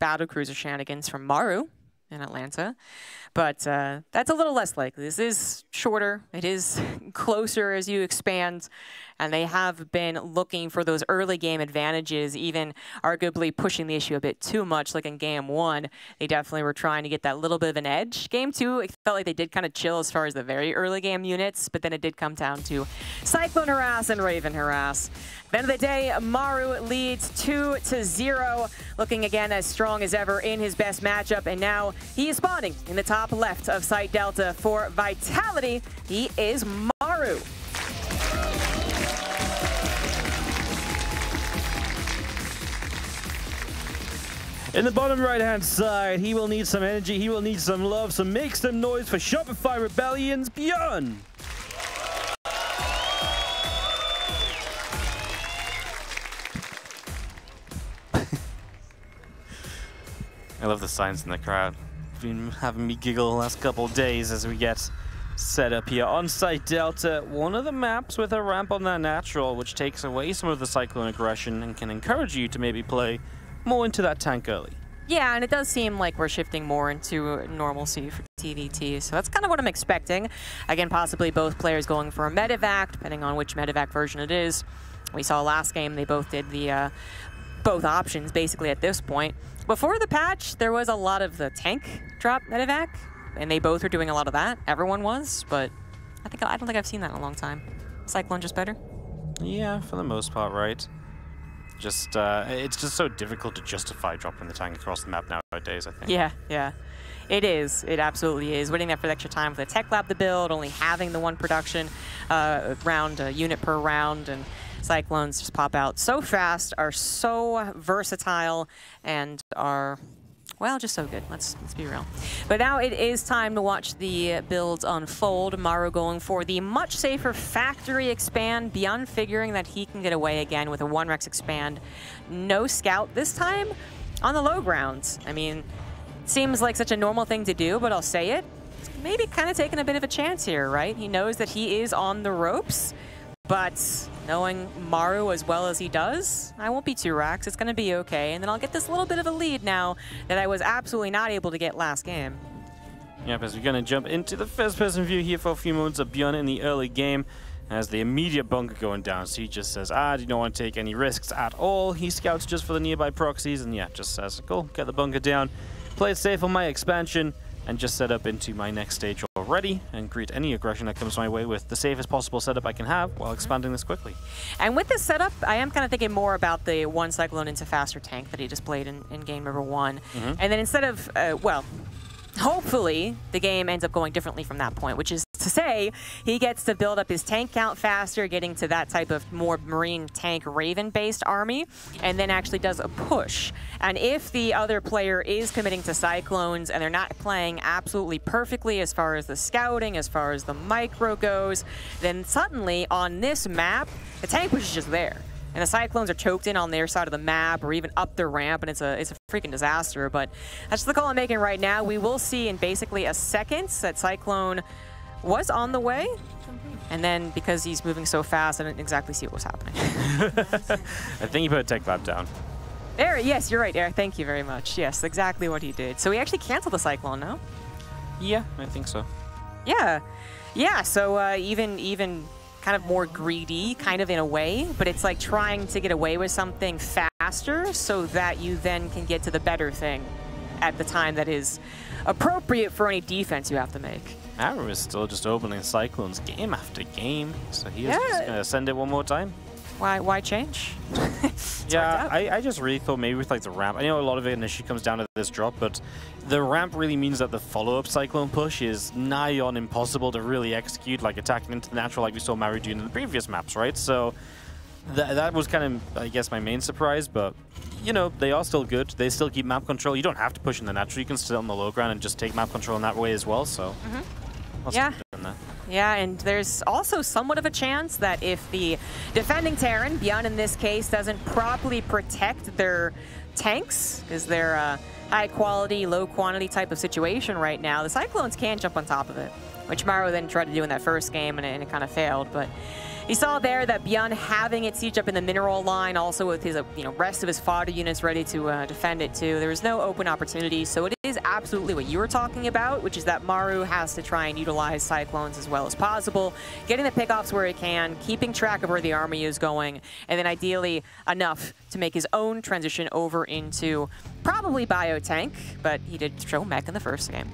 battle cruiser shenanigans from Maru in Atlanta. But uh, that's a little less likely. This is shorter. It is [LAUGHS] closer as you expand. And they have been looking for those early game advantages, even arguably pushing the issue a bit too much, like in game one. They definitely were trying to get that little bit of an edge. Game two, it felt like they did kind of chill as far as the very early game units, but then it did come down to Cyclone Harass and Raven Harass. End of the day, Maru leads 2 to 0, looking again as strong as ever in his best matchup. And now he is spawning in the top left of Site Delta for Vitality. He is Maru. In the bottom right hand side, he will need some energy, he will need some love, so make some noise for Shopify Rebellion's Byun. [LAUGHS] I love the signs in the crowd. Been having me giggle the last couple days as we get set up here on site Delta. One of the maps with a ramp on that natural, which takes away some of the cyclone aggression and can encourage you to maybe play more into that tank early. Yeah, and it does seem like we're shifting more into normalcy for TVT, so that's kind of what I'm expecting. Again, possibly both players going for a medivac, depending on which medivac version it is. We saw last game they both did the uh, both options basically at this point. Before the patch, there was a lot of the tank drop medivac, and they both were doing a lot of that. Everyone was, but I think I don't think I've seen that in a long time. Cyclone just better. Yeah, for the most part, right. Just uh, it's just so difficult to justify dropping the tank across the map nowadays. I think. Yeah, yeah. It is. It absolutely is. Waiting there for the extra time for the tech lab to build, only having the one production uh, round, uh, unit per round, and Cyclones just pop out so fast, are so versatile, and are well, just so good. Let's let's be real. But now it is time to watch the builds unfold. Maru going for the much safer factory expand, Byun figuring that he can get away again with a one Rax expand. No scout this time on the low grounds. I mean, seems like such a normal thing to do, but I'll say it. Maybe kind of taking a bit of a chance here, right? He knows that he is on the ropes, but knowing Maru as well as he does, I won't be two racks. It's going to be okay. And then I'll get this little bit of a lead now that I was absolutely not able to get last game. Yep, as we're going to jump into the first-person view here for a few moments of Byun in the early game. As the immediate bunker going down, so he just says, ah, do you don't want to take any risks at all. He scouts just for the nearby proxies, and yeah, just says, cool, get the bunker down, play it safe on my expansion, and just set up into my next stage already and greet any aggression that comes my way with the safest possible setup I can have while expanding this quickly. And with this setup, I am kind of thinking more about the one Cyclone into faster tank that he displayed in, in game number one. Mm -hmm. And then instead of, uh, well, hopefully the game ends up going differently from that point, which is to say he gets to build up his tank count faster, getting to that type of more Marine tank Raven-based army, and then actually does a push. And if the other player is committing to Cyclones and they're not playing absolutely perfectly as far as the scouting, as far as the micro goes, then suddenly on this map, the tank push is just there and the Cyclones are choked in on their side of the map or even up the ramp, and it's a it's a freaking disaster. But that's the call I'm making right now. We will see in basically a second that Cyclone was on the way, and then because he's moving so fast, I didn't exactly see what was happening. [LAUGHS] I think he put a tech lab down. Eric, yes, you're right, Eric. Thank you very much. Yes, exactly what he did. So he actually canceled the Cyclone, no? Yeah, I think so. Yeah. Yeah, so uh, even even kind of more greedy, kind of in a way, but it's like trying to get away with something faster so that you then can get to the better thing at the time that is appropriate for any defense you have to make. Arrow is still just opening Cyclones game after game, so he is yeah. just going to send it one more time. Why, why change? [LAUGHS] Yeah, I, I, just really thought maybe with like the ramp, I know a lot of it initially comes down to this drop, but the ramp really means that the follow-up Cyclone push is nigh on impossible to really execute, like attacking into the natural like we saw Maru do in the previous maps, right? So th that was kind of, I guess, my main surprise, but you know, they are still good. They still keep map control. You don't have to push in the natural. You can sit on the low ground and just take map control in that way as well, so... Mm -hmm. Yeah. Yeah, and there's also somewhat of a chance that if the defending Terran, Byun in this case, doesn't properly protect their tanks, because they're a high quality, low quantity type of situation right now, the Cyclones can jump on top of it, which Maru then tried to do in that first game, and it, and it kind of failed. But you saw there that Byun having it siege up in the mineral line, also with his uh, you know rest of his fodder units ready to uh, defend it too, there was no open opportunity. So it is absolutely what you were talking about, which is that Maru has to try and utilize Cyclones as well as possible, getting the pickoffs where he can, keeping track of where the army is going, and then ideally enough to make his own transition over into probably Biotank, but he did show mech in the first game.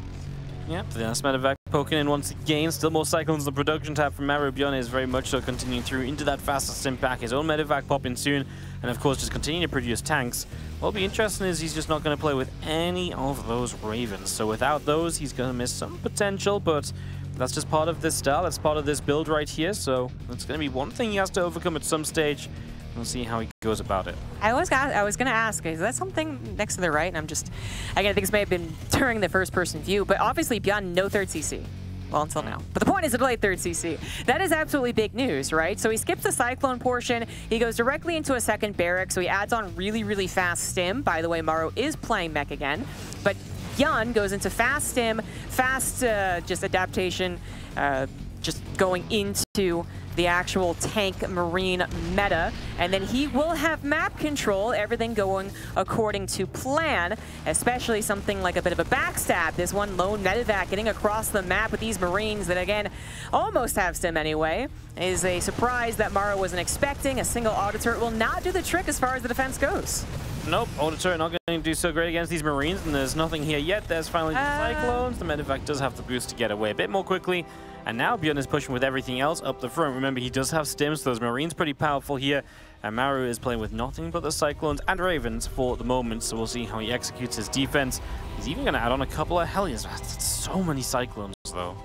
Yep, the Medivac poking in once again. Still more Cyclones. The production tab from Marubion is very much so continuing through into that faster stim pack. His own Medivac popping soon. And of course, just continuing to produce tanks. What'll be interesting is he's just not going to play with any of those Ravens. So without those, he's going to miss some potential. But that's just part of this style. That's part of this build right here. So it's going to be one thing he has to overcome at some stage. We'll see how he goes about it. I was I was gonna ask, is that something next to the right? And I'm just, again, I think this may have been during the first-person view, but obviously Byun no third CC. Well, until now. But the point is to play third CC. That is absolutely big news, right? So he skips the Cyclone portion. He goes directly into a second barrack, so he adds on really, really fast stim. By the way, Maru is playing mech again. But Byun goes into fast stim, fast uh, just adaptation, uh, just going into the actual tank marine meta. And then he will have map control, everything going according to plan, especially something like a bit of a backstab. This one lone medivac getting across the map with these marines that, again, almost have stim anyway, is a surprise that Maru wasn't expecting. A single auto turret will not do the trick as far as the defense goes. Nope, auto turret not going to do so great against these Marines, and there's nothing here yet. There's finally the uh... Cyclones. The medivac does have the boost to get away a bit more quickly. And now Byun is pushing with everything else up the front. Remember, he does have stims, so those Marines pretty powerful here. And Maru is playing with nothing but the Cyclones and Ravens for the moment, so we'll see how he executes his defense. He's even going to add on a couple of Hellions. That's so many Cyclones, though.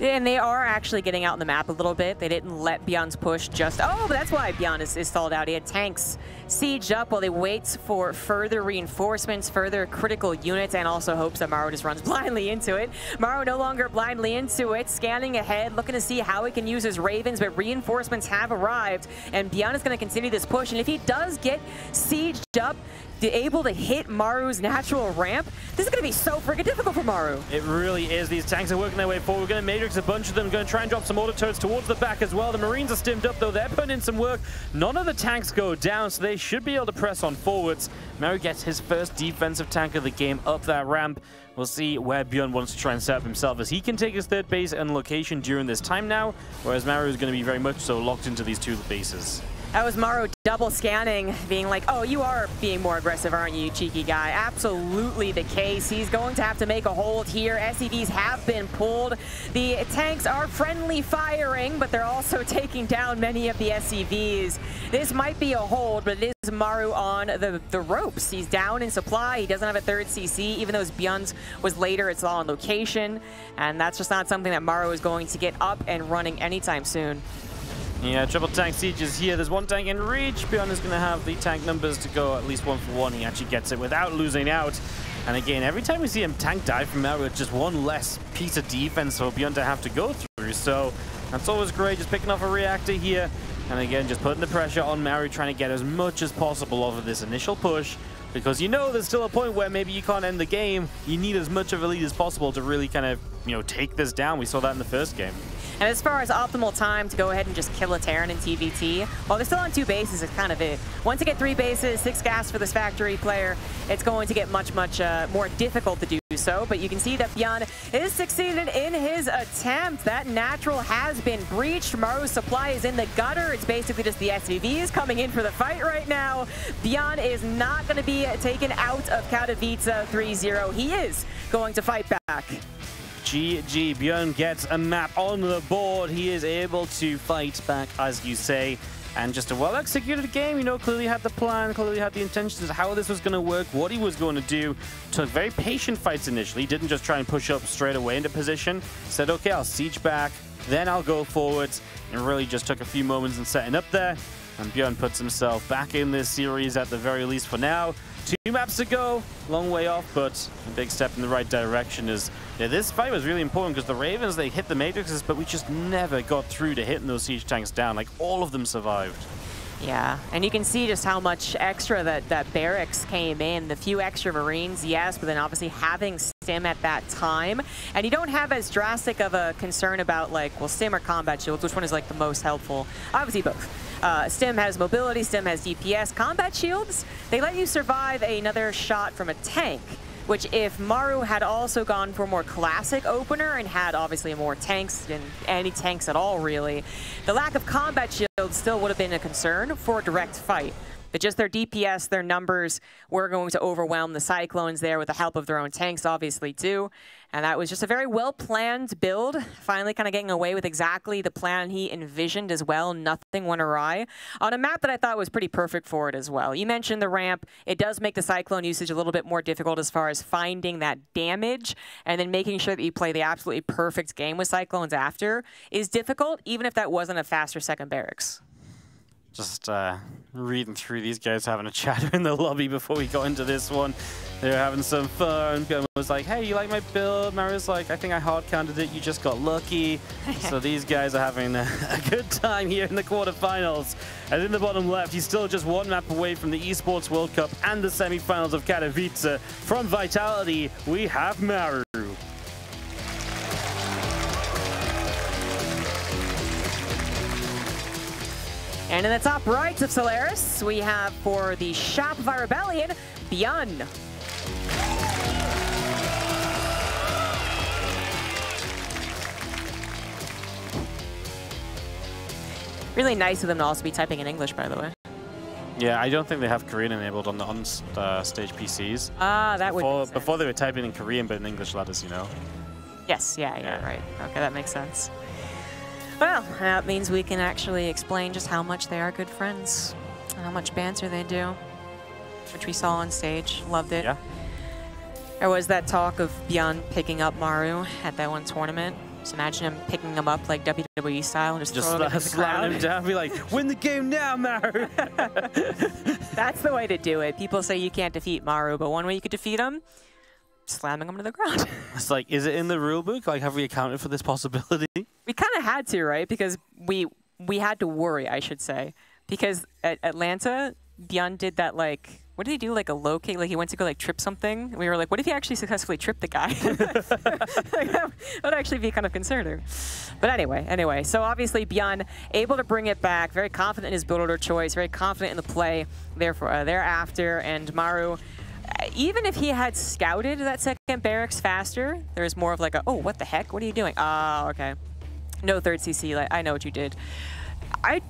And they are actually getting out in the map a little bit. They didn't let Byun's push just... Oh, that's why Byun is, is stalled out. He had tanks sieged up while they wait for further reinforcements, further critical units, and also hopes that Maru just runs [LAUGHS] blindly into it. Maru no longer blindly into it, scanning ahead, looking to see how he can use his Ravens, but reinforcements have arrived, and Byun is going to continue this push. And if he does get sieged up, able to hit Maru's natural ramp, this is going to be so freaking difficult for Maru. It really is. These tanks are working their way forward. We're going to Matrix a bunch of them. Going to try and drop some auto turrets towards the back as well. The Marines are stimmed up, though. They're putting in some work. None of the tanks go down, so they should be able to press on forwards. Maru gets his first defensive tank of the game up that ramp. We'll see where Byun wants to try and set up himself as he can take his third base and location during this time now, whereas Maru is going to be very much so locked into these two bases. That was Maru double scanning, being like, oh, you are being more aggressive, aren't you, cheeky guy? Absolutely the case. He's going to have to make a hold here. SCVs have been pulled. The tanks are friendly firing, but they're also [LAUGHS] taking down many of the SCVs. This might be a hold, but it is Maru on the, the ropes. He's down in supply. He doesn't have a third CC, even though his Byun was later. It's all on location, and that's just not something that Maru is going to get up and running anytime soon. Yeah, triple tank siege is here. There's one tank in reach. Byun is going to have the tank numbers to go at least one for one. He actually gets it without losing out. And again, every time we see him tank dive from out, it's just one less piece of defense for Byun to have to go through. So that's always great, just picking off a reactor here. And again, just putting the pressure on Maru, trying to get as much as possible off of this initial push. Because you know there's still a point where maybe you can't end the game. You need as much of a lead as possible to really kind of, you know, take this down. We saw that in the first game. And as far as optimal time to go ahead and just kill a Terran in TVT, while they're still on two bases, it's kind of it. Once you get three bases, six gas for this factory player, it's going to get much, much uh, more difficult to do so. But you can see that Byun is succeeded in his attempt. That natural has been breached. Maru's supply is in the gutter. It's basically just the SCVs coming in for the fight right now. Byun is not going to be taken out of Katowice 3-0. He is going to fight back. GG. Byun gets a map on the board. He is able to fight back, as you say. And just a well-executed game, you know, clearly had the plan, clearly had the intentions of how this was going to work, what he was going to do. Took very patient fights initially, didn't just try and push up straight away into position. Said, okay, I'll siege back, then I'll go forwards, and really just took a few moments in setting up there. And Byun puts himself back in this series at the very least for now. Two maps to go, long way off, but a big step in the right direction is yeah, this fight was really important because the Ravens, they hit the matrices, but we just never got through to hitting those siege tanks down. Like, all of them survived. Yeah, and you can see just how much extra that, that barracks came in. The few extra Marines, yes, but then obviously having Stim at that time. And you don't have as drastic of a concern about, like, well, Stim or Combat Shields, which one is, like, the most helpful? Obviously both. Uh, Stim has mobility, Stim has DPS. Combat Shields, they let you survive another shot from a tank which if Maru had also gone for a more classic opener and had obviously more tanks and any tanks at all really, the lack of combat shields still would have been a concern for a direct fight. But just their DPS, their numbers were going to overwhelm the Cyclones there with the help of their own tanks, obviously, too. And that was just a very well-planned build, finally kind of getting away with exactly the plan he envisioned as well. Nothing went awry. On a map that I thought was pretty perfect for it as well. You mentioned the ramp. It does make the Cyclone usage a little bit more difficult as far as finding that damage and then making sure that you play the absolutely perfect game with Cyclones after is difficult, even if that wasn't a faster second barracks just uh, reading through these guys having a [LAUGHS] chat in the lobby before we got into this one. They were having some fun. Byun was like, hey, you like my build? Maru's like, I think I hard counted it. You just got lucky. [LAUGHS] so these guys are having a, [LAUGHS] a, good time here in the quarterfinals. And in the bottom left, he's still just one map away from the Esports World Cup and the semifinals of Katowice. From Vitality, we have Maru. And in the top right of Solaris, we have for the Shopify Rebellion, Byun. Really nice of them to also be typing in English, by the way. Yeah, I don't think they have Korean enabled on the on uh, stage PCs. Ah, that before, would Before they were typing in Korean, but in English letters, you know? Yes, yeah, yeah, yeah, right. Okay, that makes sense. Well, that means we can actually explain just how much they are good friends, and how much banter they do, which we saw on stage. Loved it. Yeah. There was that talk of Byun picking up Maru at that one tournament. Just imagine him picking him up like WWE style and just, just throwing him, slamming him down, be like, "Win the game now, Maru." [LAUGHS] That's the way to do it. People say you can't defeat Maru, but one way you could defeat him slamming them to the ground. [LAUGHS] it's like, is it in the rule book? Like, have we accounted for this possibility? [LAUGHS] We kind of had to, right? Because we we had to worry, I should say, because at Atlanta, Byun did that like. What did he do? Like a low kick? Like he went to go like trip something. We were like, what if he actually successfully tripped the guy? [LAUGHS] like, that would actually be kind of concerning. But anyway, anyway. So obviously Byun able to bring it back. Very confident in his build order choice. Very confident in the play. Therefore, uh, thereafter, and Maru even if he had scouted that second barracks faster, there's more of like a, oh, what the heck? What are you doing? Ah, okay. No third CC, like, I know what you did. I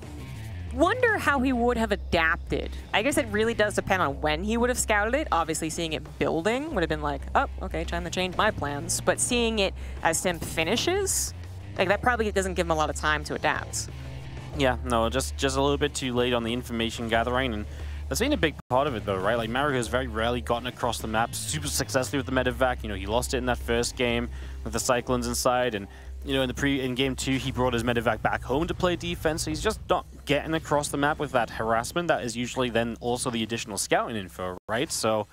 wonder how he would have adapted. I guess it really does depend on when he would have scouted it. Obviously, seeing it building would have been like, oh, okay, time to change my plans. But seeing it as Stim finishes, like that probably doesn't give him a lot of time to adapt. Yeah, no, just just a little bit too late on the information gathering and that's been a big part of it, though, right? Like, Maru has very rarely gotten across the map super successfully with the medivac. You know, he lost it in that first game with the Cyclones inside, and, you know, in the pre in game two, he brought his medivac back home to play defense. So he's just not getting across the map with that harassment. That is usually then also the additional scouting info, right? So,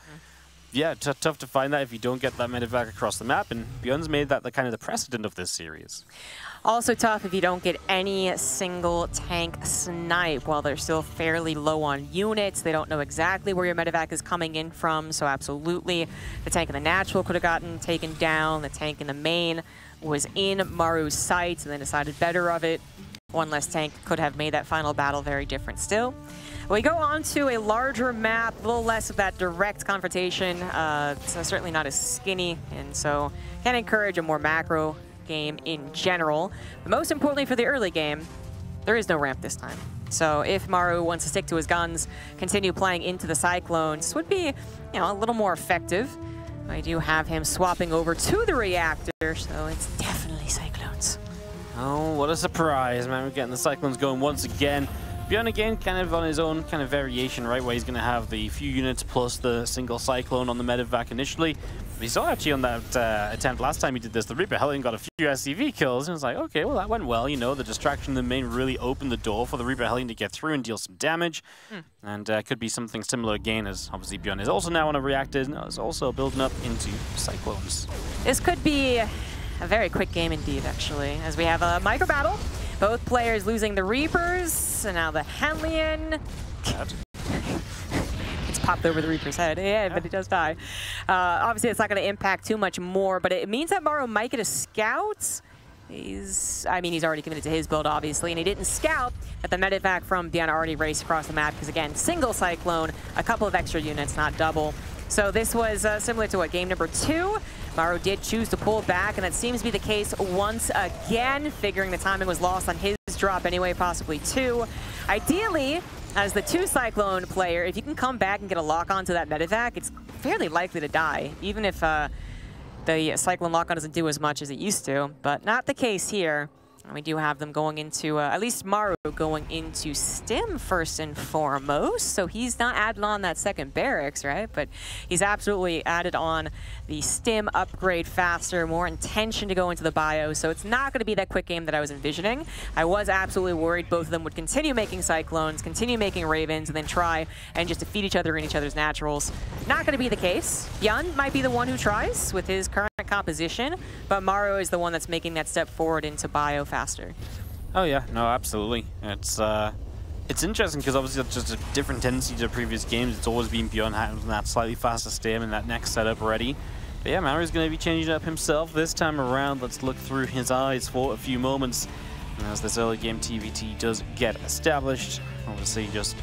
yeah, tough to find that if you don't get that medivac across the map, and Byun's made that the kind of the precedent of this series. Also tough if you don't get any single tank snipe while they're still fairly low on units. They don't know exactly where your medivac is coming in from, so absolutely. The tank in the natural could have gotten taken down. The tank in the main was in Maru's sights and then decided better of it. One less tank could have made that final battle very different still. We go on to a larger map, a little less of that direct confrontation. Uh, so certainly not as skinny, and so can encourage a more macro game in general. But most importantly for the early game, there is no ramp this time. So if Maru wants to stick to his guns, continue playing into the Cyclones, would be, you know, a little more effective. I do have him swapping over to the reactor, so it's definitely Cyclones. Oh, what a surprise, man. We're getting the Cyclones going once again. Byun again, kind of on his own kind of variation, right, where he's going to have the few units plus the single Cyclone on the Medivac initially. We saw actually on that uh, attempt last time he did this, the Reaper Hellion got a few SCV kills, and it's like, okay, well, that went well. You know, the distraction in the main really opened the door for the Reaper Hellion to get through and deal some damage. Hmm. And uh, could be something similar again, as obviously Byun is also now on a reactor, and is also building up into Cyclones. This could be a very quick game indeed, actually, as we have a micro battle. Both players losing the Reapers, and now the Hellion. [LAUGHS] it's popped over the Reaper's head. Yeah, but it does die. Uh, obviously, it's not going to impact too much more, but it means that Maru might get a scout. He's, I mean, he's already committed to his build, obviously, and he didn't scout that the medivac from Byun already raced across the map because, again, single Cyclone, a couple of extra units, not double. So this was uh, similar to what game number two. Maru did choose to pull back, and that seems to be the case once again, figuring the timing was lost on his drop anyway, possibly two. Ideally, as the two Cyclone player, if you can come back and get a lock onto that medivac, it's fairly likely to die, even if uh, the Cyclone lock-on doesn't do as much as it used to, but not the case here. And we do have them going into, uh, at least Maru going into Stim first and foremost. So he's not added on that second barracks, right? But he's absolutely added on the Stim upgrade faster, more intention to go into the bio. So it's not going to be that quick game that I was envisioning. I was absolutely worried both of them would continue making Cyclones, continue making Ravens, and then try and just defeat each other in each other's naturals. Not going to be the case. Byun might be the one who tries with his current composition, but Maru is the one that's making that step forward into bio faster. Oh yeah, no, absolutely. It's uh, it's interesting because obviously it's just a different tendency to previous games. It's always been Byun having that slightly faster stim and that next setup ready. But yeah, Maru's going to be changing up himself this time around. Let's look through his eyes for a few moments. And as this early game TVT does get established, obviously just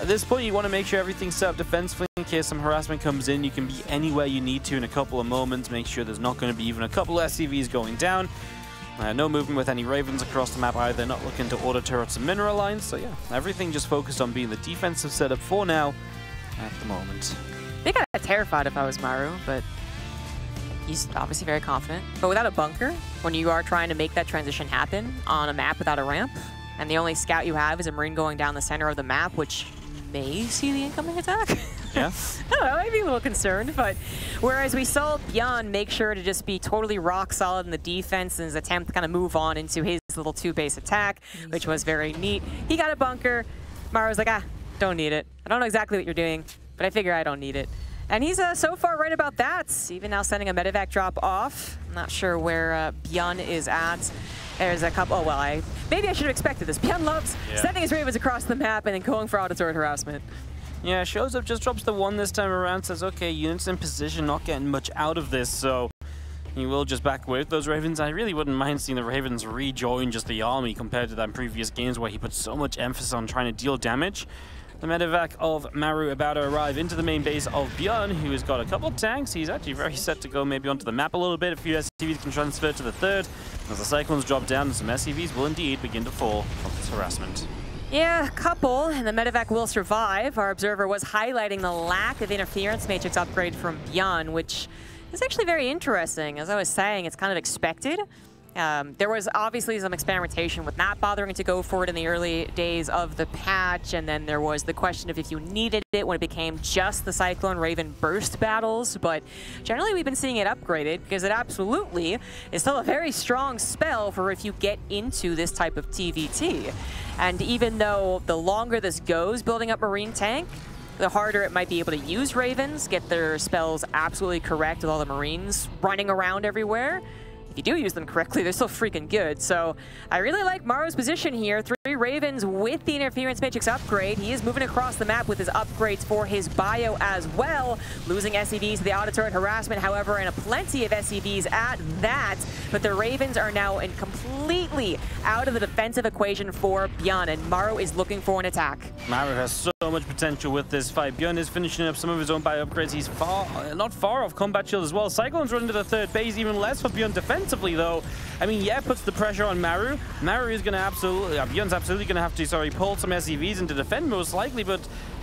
at this point, you want to make sure everything's set up defensively case some harassment comes in. You can be anywhere you need to in a couple of moments. Make sure there's not going to be even a couple of SCVs going down. Uh, no movement with any Ravens across the map either. Not looking to auto turrets and mineral lines. So yeah, everything just focused on being the defensive setup for now at the moment. I think I'd be terrified if I was Maru, but he's obviously very confident. But without a bunker, when you are trying to make that transition happen on a map without a ramp, and the only scout you have is a Marine going down the center of the map, which may see the incoming attack. [LAUGHS] Yeah. [LAUGHS] I don't know, I'd be a little concerned, but whereas we saw Byun make sure to just be totally rock solid in the defense and his attempt to kind of move on into his little two-base attack, which was very neat. He got a bunker. Maru's like, ah, don't need it. I don't know exactly what you're doing, but I figure I don't need it. And he's uh, so far right about that, even now sending a medivac drop off. I'm not sure where uh, Byun is at. There's a couple, oh well, I maybe I should have expected this. Byun loves yeah. sending his Ravens across the map and then going for auto turret harassment. Yeah, shows up, just drops the one this time around, says, okay, units in position, not getting much out of this, so he will just back away with those Ravens. I really wouldn't mind seeing the Ravens rejoin just the army compared to that previous games where he put so much emphasis on trying to deal damage. The medivac of Maru about to arrive into the main base of Byun, who has got a couple tanks. He's actually very set to go maybe onto the map a little bit. A few SCVs can transfer to the third. As the Cyclones drop down, some SCVs will indeed begin to fall from this harassment. Yeah, a couple, and the medivac will survive. Our observer was highlighting the lack of interference matrix upgrade from Byun, which is actually very interesting. As I was saying, it's kind of expected. Um, there was obviously some experimentation with not bothering to go for it in the early days of the patch, and then there was the question of if you needed it when it became just the Cyclone Raven burst battles, but generally we've been seeing it upgraded because it absolutely is still a very strong spell for if you get into this type of TVT. And even though the longer this goes building up Marine Tank, the harder it might be able to use Ravens, get their spells absolutely correct with all the Marines running around everywhere if you do use them correctly, they're still freaking good. So I really like Maru's position here. Three Ravens with the Interference Matrix upgrade. He is moving across the map with his upgrades for his bio as well. Losing SCVs to the Auto Turret Harassment, however, and a plenty of SCVs at that. But the Ravens are now in complete completely out of the defensive equation for Byun, and Maru is looking for an attack. Maru has so much potential with this fight. Byun is finishing up some of his own bio upgrades. He's far, not far off combat shield as well. Cyclone's running to the third base, even less for Byun defensively though. I mean, yeah, puts the pressure on Maru. Maru is going to absolutely, uh, Byun's absolutely going to have to, sorry, pull some SCVs into defend most likely, but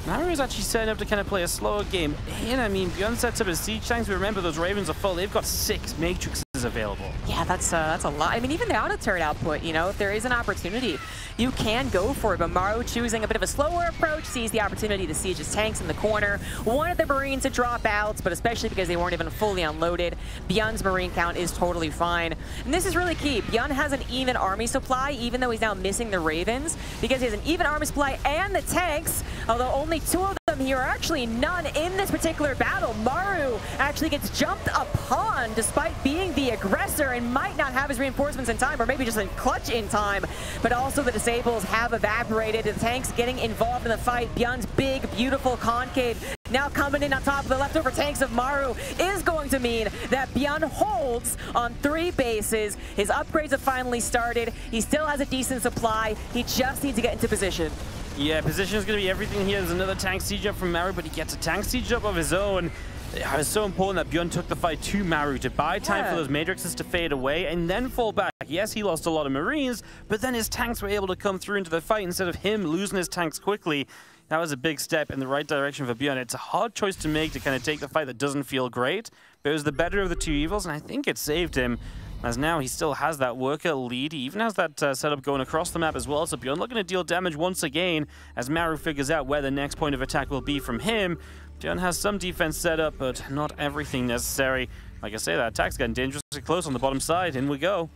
Maru is actually setting up to kind of play a slower game. And I mean, Byun sets up his siege tanks. We remember, those Ravens are full. They've got six Matrixes available. Yeah, that's uh, that's a lot. I mean, even the auto turret output, you know, if there is an opportunity, you can go for it. But Maru choosing a bit of a slower approach, sees the opportunity to siege his tanks in the corner. Wanted the Marines to drop out, but especially because they weren't even fully unloaded, Byun's Marine count is totally fine. And this is really key. Byun has an even army supply, even though he's now missing the Ravens, because he has an even army supply and the tanks, although only two of them here are actually none in this particular battle. Maru actually gets jumped upon despite being the aggressor and might not have his reinforcements in time, or maybe just a clutch in time. But also the disables have evaporated. The tanks getting involved in the fight. Byun's big, beautiful concave now coming in on top of the leftover tanks of Maru is going to mean that Byun holds on three bases. His upgrades have finally started. He still has a decent supply. He just needs to get into position. Yeah, position is going to be everything here. There's another tank siege up from Maru, but he gets a tank siege up of his own. It was so important that Byun took the fight to Maru to buy time yeah. for those matrices to fade away and then fall back. Yes, he lost a lot of Marines, but then his tanks were able to come through into the fight instead of him losing his tanks quickly. That was a big step in the right direction for Byun. It's a hard choice to make to kind of take the fight that doesn't feel great, but it was the better of the two evils, and I think it saved him. As now he still has that worker lead. He even has that uh, setup going across the map as well. So Byun looking to deal damage once again as Maru figures out where the next point of attack will be from him. Byun has some defense set up, but not everything necessary. Like I say, that attack's getting dangerously close on the bottom side. In we go.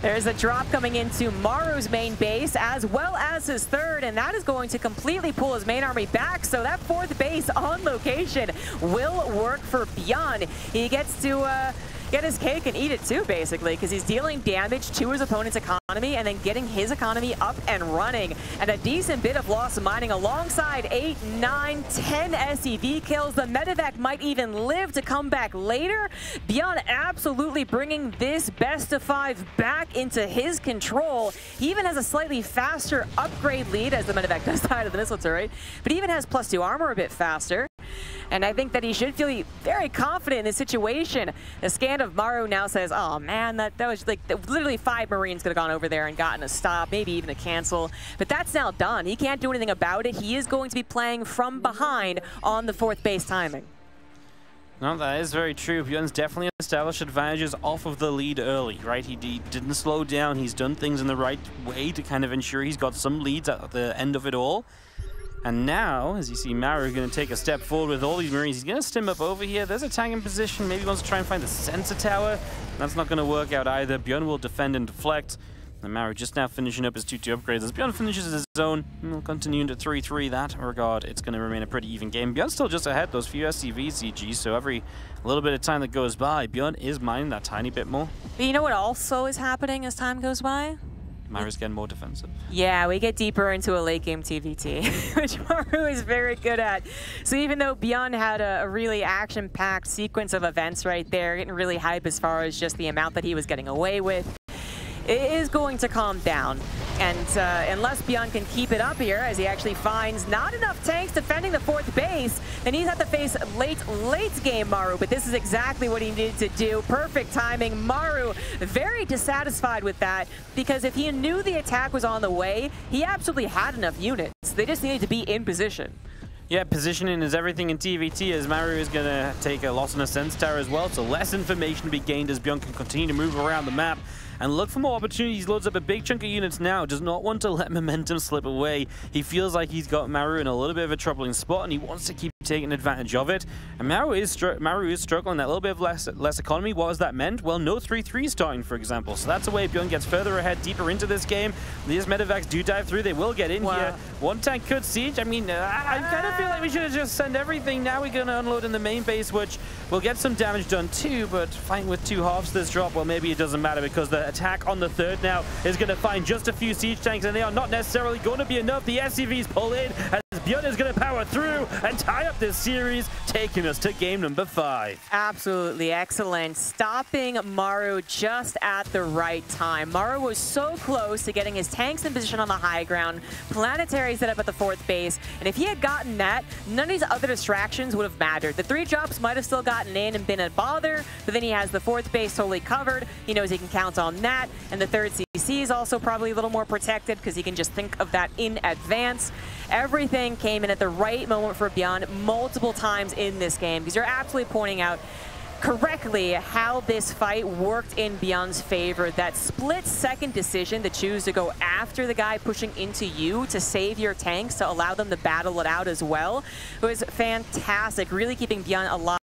There's a drop coming into Maru's main base, as well as his third, and that is going to completely pull his main army back. So that fourth base on location will work for Byun. He gets to... Uh, get his cake and eat it too, basically, because he's dealing damage to his opponent's economy and then getting his economy up and running. And a decent bit of loss mining alongside 8, 9, 10 SCV kills. The medivac might even live to come back later. Byun absolutely bringing this best of five back into his control. He even has a slightly faster upgrade lead as the medivac [LAUGHS] does die to the missile turret, but even has plus two armor a bit faster. And I think that he should feel very confident in this situation. The scan of Maru now says, oh man, that, that was like literally five Marines could have gone over there and gotten a stop, maybe even a cancel. But that's now done. He can't do anything about it. He is going to be playing from behind on the fourth base timing. No, that is very true. Byun's definitely established advantages off of the lead early, right? He, he, didn't slow down. He's done things in the right way to kind of ensure he's got some leads at the end of it all. And now, as you see, Maru is going to take a step forward with all these Marines. He's going to stim up over here. There's a tank in position. Maybe wants to try and find the sensor tower. That's not going to work out either. Byun will defend and deflect. And Maru just now finishing up his 2-2 upgrades. As Byun finishes his own, we'll continue into 3-3 that regard. It's going to remain a pretty even game. Byun's still just ahead, those few SCV CG, so every little bit of time that goes by, Byun is mining that tiny bit more. But you know what also is happening as time goes by? Maru's getting more defensive. Yeah, we get deeper into a late game TVT, [LAUGHS] which Maru is very good at. So even though Byun had a, a really action-packed sequence of events right there, getting really hype as far as just the amount that he was getting away with, it is going to calm down. And uh, unless Byun can keep it up here, as he actually finds not enough tanks defending the fourth base, then he's had to face late, late game Maru. But this is exactly what he needed to do. Perfect timing. Maru very dissatisfied with that because if he knew the attack was on the way, he absolutely had enough units. They just needed to be in position. Yeah, positioning is everything in TVT as Maru is going to take a loss on a sensor tower as well, so less information to be gained as Byun can continue to move around the map and look for more opportunities. Loads up a big chunk of units now. Does not want to [LAUGHS] let momentum slip away. He feels like he's got Maru in a little bit of a troubling spot, and he wants to keep taking advantage of it. And Maru is Maru is struggling that little bit of less less economy. What has that meant? Well, no 3-3 starting, for example. So that's a way Byun gets further ahead, deeper into this game. These medivacs do dive through. They will get in wow. here. One tank could siege. I mean, uh, I, I kind of feel like we should have just sent everything. Now we're going to unload in the main base, which will get some damage done too. But fighting with two halves this drop, well, maybe it doesn't matter because the attack on the third now is going to find just a few siege tanks, and they are not necessarily going to be enough. The SCVs pull in Byun is going to power through and tie up this series, taking us to game number five. Absolutely excellent. Stopping Maru just at the right time. Maru was so close to getting his tanks in position on the high ground, planetary set up at the fourth base, and if he had gotten that, none of these other distractions would have mattered. The three drops might have still gotten in and been a bother, but then he has the fourth base totally covered. He knows he can count on that, and the third CC is also probably a little more protected because he can just think of that in advance. Everything came in at the right moment for Byun multiple times in this game because you're absolutely pointing out correctly how this fight worked in Byun's favor. That split second decision to choose to go after the guy pushing into you to save your tanks, to allow them to battle it out as well, was fantastic. Really keeping Byun alive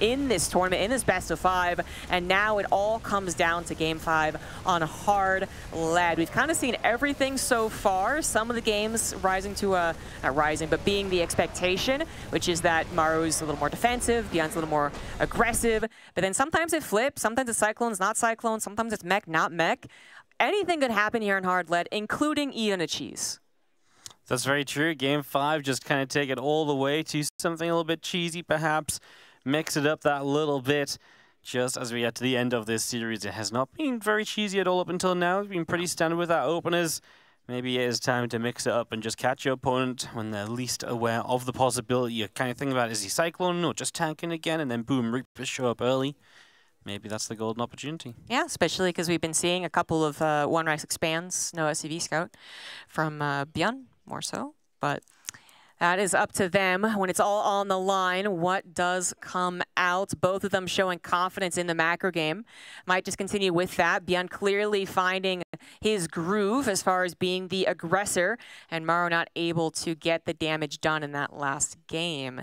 in this tournament, in this best of five. And now it all comes down to game five on hard lead. We've kind of seen everything so far. Some of the games rising to a, not rising, but being the expectation, which is that Maru's a little more defensive, Byun's a little more aggressive, but then sometimes it flips. Sometimes it's Cyclones, not Cyclone. Sometimes it's Mech, not Mech. Anything could happen here in Hard Lead, including eating a cheese. That's very true. Game five, just kind of take it all the way to something a little bit cheesy, perhaps. Mix it up that little bit. Just as we get to the end of this series, it has not been very cheesy at all up until now. It's been pretty standard with our openers. Maybe it is time to mix it up and just catch your opponent when they're least aware of the possibility. You kind of think about, is he Cyclone or just tanking again? And then boom, Reapers show up early. Maybe that's the golden opportunity. Yeah, especially because we've been seeing a couple of uh, One Rax expands, no SCV Scout, from uh, Byun more so. But that is up to them when it's all on the line. What does come out? Both of them showing confidence in the macro game. Might just continue with that. Byun clearly finding his groove as far as being the aggressor, and Maru not able to get the damage done in that last game.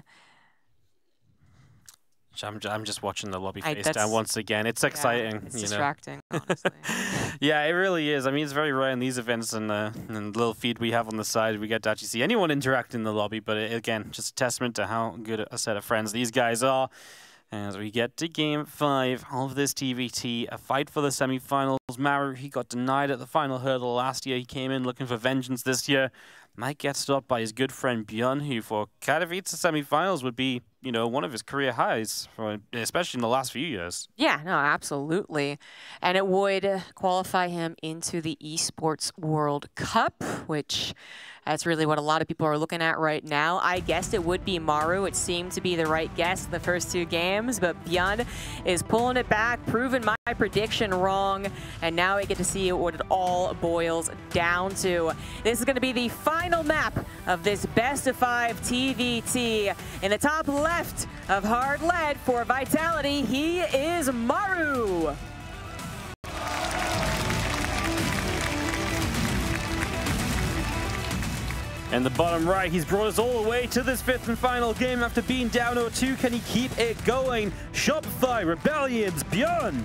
I'm, I'm just watching the lobby face down once again. It's exciting. Yeah, it's distracting, honestly. [LAUGHS] [LAUGHS] yeah, it really is. I mean, it's very rare in these events and the, and little feed we have on the side, we get to actually see anyone interact in the lobby. But it, again, just a testament to how good a set of friends these guys are. As we get to game five of this TVT, a fight for the semi-finals. Maru, he got denied at the final hurdle last year. He came in looking for vengeance this year. Might get stopped by his good friend Byun, who for Katowice the semi-finals would be you know, one of his career highs, especially in the last few years. Yeah, no, absolutely. And it would qualify him into the Esports World Cup, which that's really what a lot of people are looking at right now. I guessed it would be Maru. It seemed to be the right guess in the first two games, but Byun is pulling it back, proving my prediction wrong, and now we get to see what it all boils down to. This is going to be the final map of this best of five TVT. In the top left of Hard Lead for Vitality, he is Maru. And the bottom right, he's brought us all the way to this fifth and final game after being down 0-2. Can he keep it going? Shopify, Rebellions, Byun.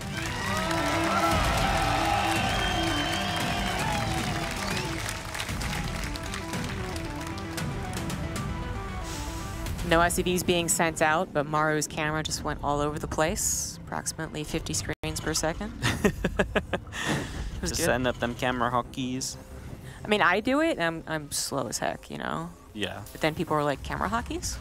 No SCVs being sent out, but Maru's camera just went all over the place. Approximately 50 screens per second. [LAUGHS] just good. setting up them camera hotkeys. I mean, I do it, and I'm, I'm slow as heck, you know? Yeah. But then people are like, camera hotkeys?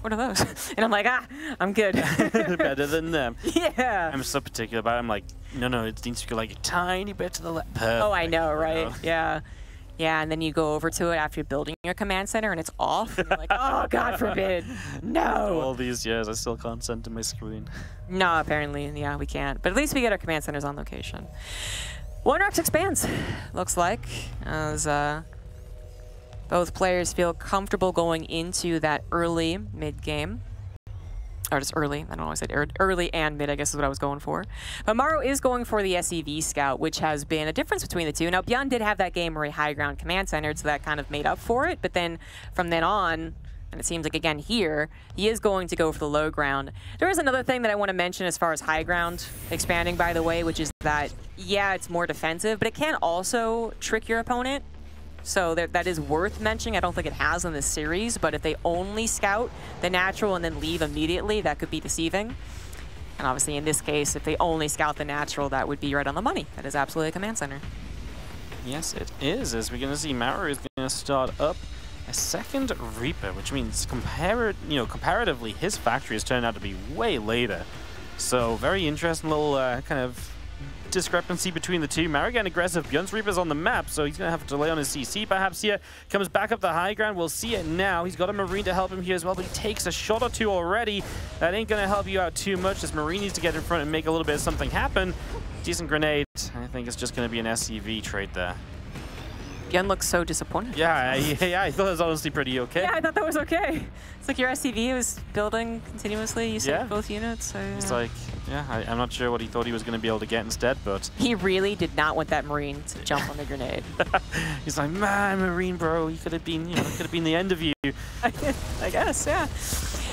What are those? [LAUGHS] and I'm like, ah, I'm good. [LAUGHS] Better than them. [LAUGHS] Yeah. I'm so particular about it. I'm like, no, no, it needs to go like a tiny bit to the left. Oh, I know, right? You know? Yeah. Yeah, and then you go over to it after building your command center and it's off. And you're like, oh, God forbid. No. All these years, I still can't send to my screen. No, apparently, yeah, we can't. But at least we get our command centers on location. Rax expands, looks like, as uh, both players feel comfortable going into that early mid-game. Or just early, I don't know I said early and mid, I guess is what I was going for. But Maru is going for the SCV Scout, which has been a difference between the two. Now, Byun did have that game where he high ground command centered, so that kind of made up for it. But then from then on, and it seems like, again, here, he is going to go for the low ground. There is another thing that I want to mention as far as high ground expanding, by the way, which is that, yeah, it's more defensive, but it can also trick your opponent. So that is worth mentioning. I don't think it has in this series, but if they only scout the natural and then leave immediately, that could be deceiving. And obviously, in this case, if they only scout the natural, that would be right on the money. That is absolutely a command center. Yes, it is. As we're going to see, Maru is going to start up a second Reaper, which means compar you know, comparatively his factory has turned out to be way later. So very interesting little uh, kind of discrepancy between the two. Marigan aggressive. Byun's Reaper's on the map, so he's going to have to delay on his CC perhaps here. Comes back up the high ground. We'll see it now. He's got a Marine to help him here as well, but he takes a shot or two already. That ain't going to help you out too much. This Marine needs to get in front and make a little bit of something happen. Decent grenade. I think it's just going to be an SCV trade there. Byun looks so disappointed. Yeah, [LAUGHS] yeah, I thought it was honestly pretty okay. Yeah, I thought that was okay. It's like your SCV was building continuously. You saved yeah. both units. So, yeah. It's like, yeah, I, am not sure what he thought he was going to be able to get instead, but... He really did not want that Marine to jump on the grenade. [LAUGHS] He's like, man, Marine, bro, you could have been, you know, could have been the end of you. [LAUGHS] I guess, yeah.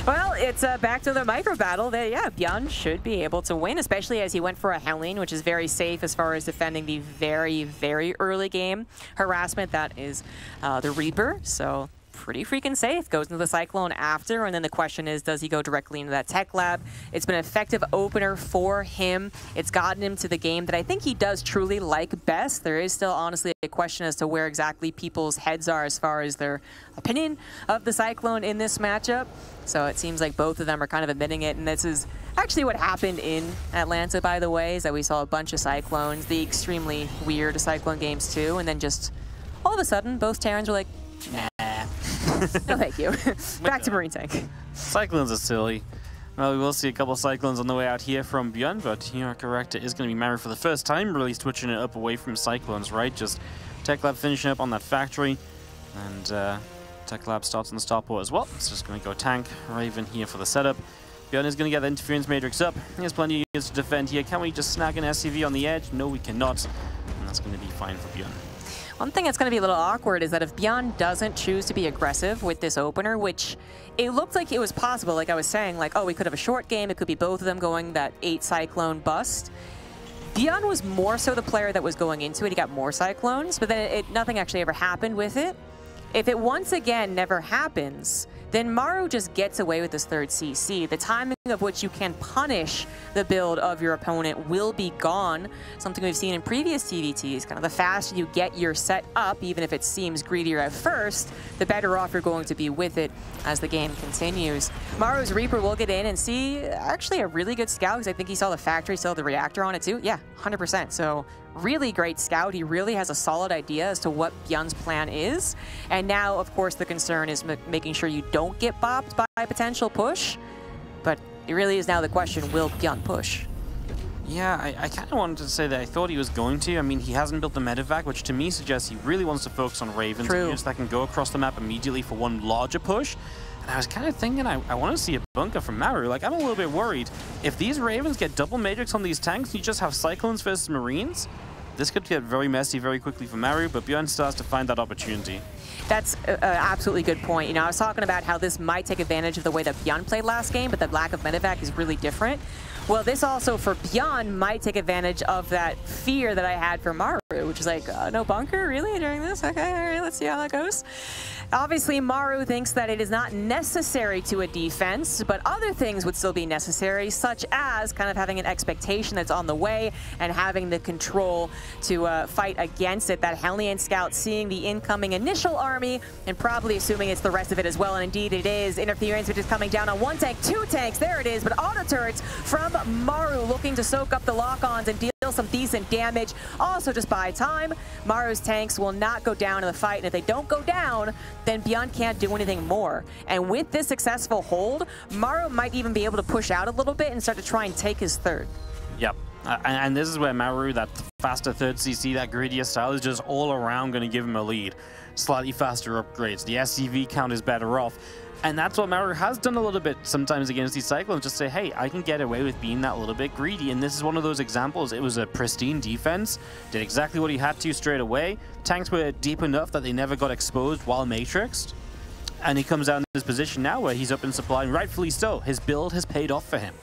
Well, it's uh, back to the micro battle that, yeah, Byun should be able to win, especially as he went for a Hellion, which is very safe as far as defending the very, very early game harassment. That is uh, the Reaper, so pretty freaking safe. Goes into the Cyclone after, and then the question is, does he go directly into that Tech Lab? It's been an effective opener for him. It's gotten him to the game that I think he does truly like best. There is still honestly question as to where exactly people's heads are as far as their opinion of the Cyclone in this matchup. So it seems like both of them are kind of admitting it, and this is actually what happened in Atlanta, by the way, is that we saw a bunch of Cyclones, the extremely weird Cyclone games too, and then just all of a sudden, both Terrans were like, nah, [LAUGHS] no, thank you. [LAUGHS] Back to Marine Tank. Cyclones are silly. Well, we will see a couple of Cyclones on the way out here from Byun, but you correct. It is going to be married for the first time, really switching it up away from Cyclones, right? Just Tech Lab finishing up on that factory, and uh, Tech Lab starts on the starport as well. It's just going to go tank, Raven here for the setup. Byun is going to get the interference matrix up. He has plenty of units to defend here. Can we just snag an SCV on the edge? No, we cannot. And that's going to be fine for Byun. One thing that's going to be a little awkward is that if Byun doesn't choose to be aggressive with this opener, which it looked like it was possible, like I was saying, like, oh, we could have a short game, it could be both of them going that 8 Cyclone bust. Byun was more so the player that was going into it. He got more Cyclones, but then it, nothing actually ever happened with it. If it once again never happens, then Maru just gets away with this third CC. The timing of which you can punish the build of your opponent will be gone. Something we've seen in previous TVTs. Kind of the faster you get your set up, even if it seems greedier at first, the better off you're going to be with it as the game continues. Maru's Reaper will get in and see actually a really good scout because I think he saw the factory, saw the reactor on it too. Yeah, 100%. So really great scout. He really has a solid idea as to what Byun's plan is. And now, of course, the concern is making sure you don't get bopped by a potential push. But it really is now the question, will Byun push? Yeah, I, I kind of wanted to say that I thought he was going to. I mean, he hasn't built the medivac, which to me suggests he really wants to focus on Ravens. True. Units that can go across the map immediately for one larger push. And I was kind of thinking I, I want to see a bunker from Maru. Like, I'm a little bit worried. If these Ravens get double Matrix on these tanks, you just have Cyclones versus Marines, this could get very messy very quickly for Maru, but Byun starts to find that opportunity. That's an absolutely good point. You know, I was talking about how this might take advantage of the way that Byun played last game, but the lack of medivac is really different. Well, this also for Byun might take advantage of that fear that I had for Maru, which is like, uh, no bunker, really, during this? Okay, all right, let's see how that goes. Obviously, Maru thinks that it is not necessary to a defense, but other things would still be necessary, such as kind of having an expectation that's on the way and having the control to uh, fight against it. That Hellion Scout seeing the incoming initial army and probably assuming it's the rest of it as well, and indeed it is. Interference, which is coming down on one tank, two tanks, there it is, but auto turrets from Maru looking to soak up the lock-ons and deal some decent damage. Also, just by time, Maru's tanks will not go down in the fight, and if they don't go down, then Byun can't do anything more. And with this successful hold, Maru might even be able to push out a little bit and start to try and take his third. Yep. Uh, and, this is where Maru, that faster third CC, that greedier style, is just all around going to give him a lead. Slightly faster upgrades. The SCV count is better off. And that's what Maru has done a little bit sometimes against these Cyclones, just say, hey, I can get away with being that little bit greedy. And this is one of those examples. It was a pristine defense, did exactly what he had to straight away. Tanks were deep enough that they never got exposed while matrixed. And he comes out in this position now where he's up in supply, and rightfully so. His build has paid off for him.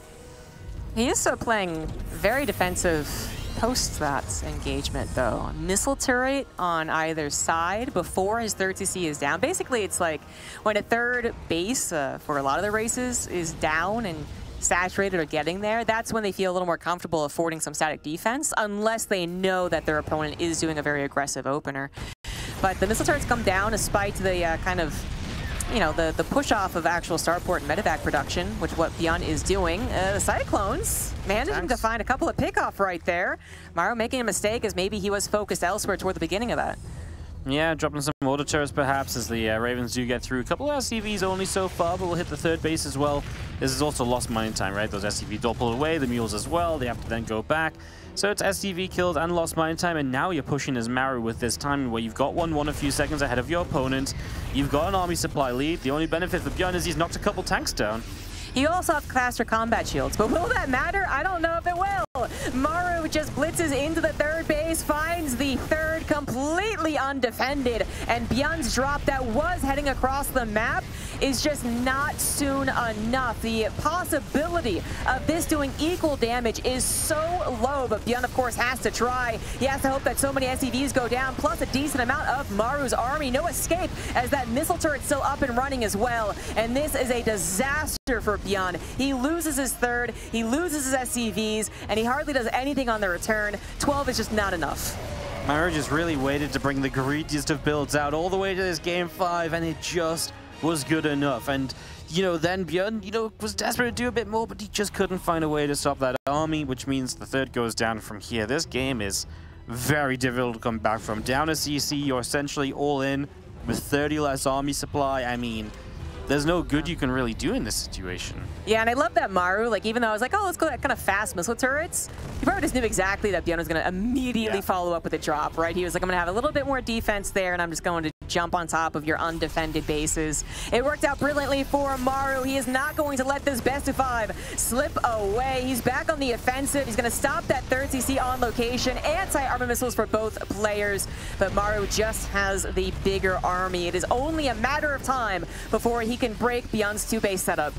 He is still playing very defensive post that engagement, though. Missile turret on either side before his third CC is down. Basically, it's like when a third base uh, for a lot of the races is down and saturated or getting there, that's when they feel a little more comfortable affording some static defense, unless they know that their opponent is doing a very aggressive opener. But the missile turrets come down despite the uh, kind of you know, the, the push-off of actual starport and medivac production, which what Byun is doing. Uh, the Cyclones managing Thanks. to find a couple of pickoff right there. Maru making a mistake as maybe he was focused elsewhere toward the beginning of that. Yeah, dropping some mortar turrets perhaps as the uh, Ravens do get through. A couple of SCVs only so far, but we'll hit the third base as well. This is also lost mining time, right? Those SCVs all pulled away, the mules as well. They have to then go back. So it's SCV killed and lost mining time, and now you're pushing as Maru with this time where you've got 1-1 a few seconds ahead of your opponent. You've got an army supply lead. The only benefit for Byun is he's knocked a couple tanks down. You also have faster combat shields, but will that matter? I don't know if it will. Maru just blitzes into the third base, finds the third completely undefended, and Byun's drop that was heading across the map is just not soon enough. The possibility of this doing equal damage is so low, but Byun, of course, has to try. He has to hope that so many SCVs go down, plus a decent amount of Maru's army. No escape, as that missile turret's still up and running as well, and this is a disaster for Byun. He loses his third, he loses his SCVs, and he hardly does anything on the return. 12 is just not enough. Maru just really waited to bring the greediest of builds out all the way to this game five, and it just was good enough. And, you know, then Byun, you know, was desperate to do a bit more, but he just couldn't find a way to stop that army, which means the third goes down from here. This game is very difficult to come back from. Down a CC, you're essentially all in with 30 less army supply. I mean, there's no good you can really do in this situation. Yeah, and I love that Maru, like, even though I was like, oh, let's go that kind of fast missile turrets, he probably just knew exactly that Byun was going to immediately yeah. follow up with a drop, right? He was like, I'm going to have a little bit more defense there, and I'm just going to jump on top of your undefended bases. It worked out brilliantly for Maru. He is not going to let this best of five slip away. He's back on the offensive. He's going to stop that third CC on location. Anti-armor missiles for both players, but Maru just has the bigger army. It is only a matter of time before he can break Byun's two-base setup.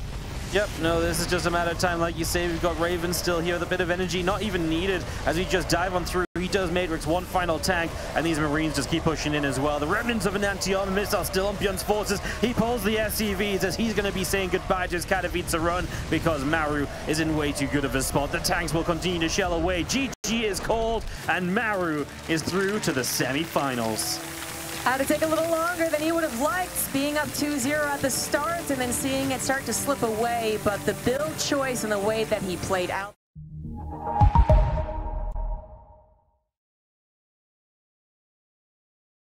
Yep, no, this is just a matter of time. Like you say, we've got Raven still here with a bit of energy, not even needed as we just dive on through. He does Matrix one final tank, and these Marines just keep pushing in as well. The remnants of an anti-armor missile still on Byun's forces. He pulls the SCVs as he's going to be saying goodbye to his Katowice run because Maru is in way too good of a spot. The tanks will continue to shell away. GG is called, and Maru is through to the semi-finals. Had to take a little longer than he would have liked, being up 2-0 at the start and then seeing it start to slip away, but the build choice and the way that he played out.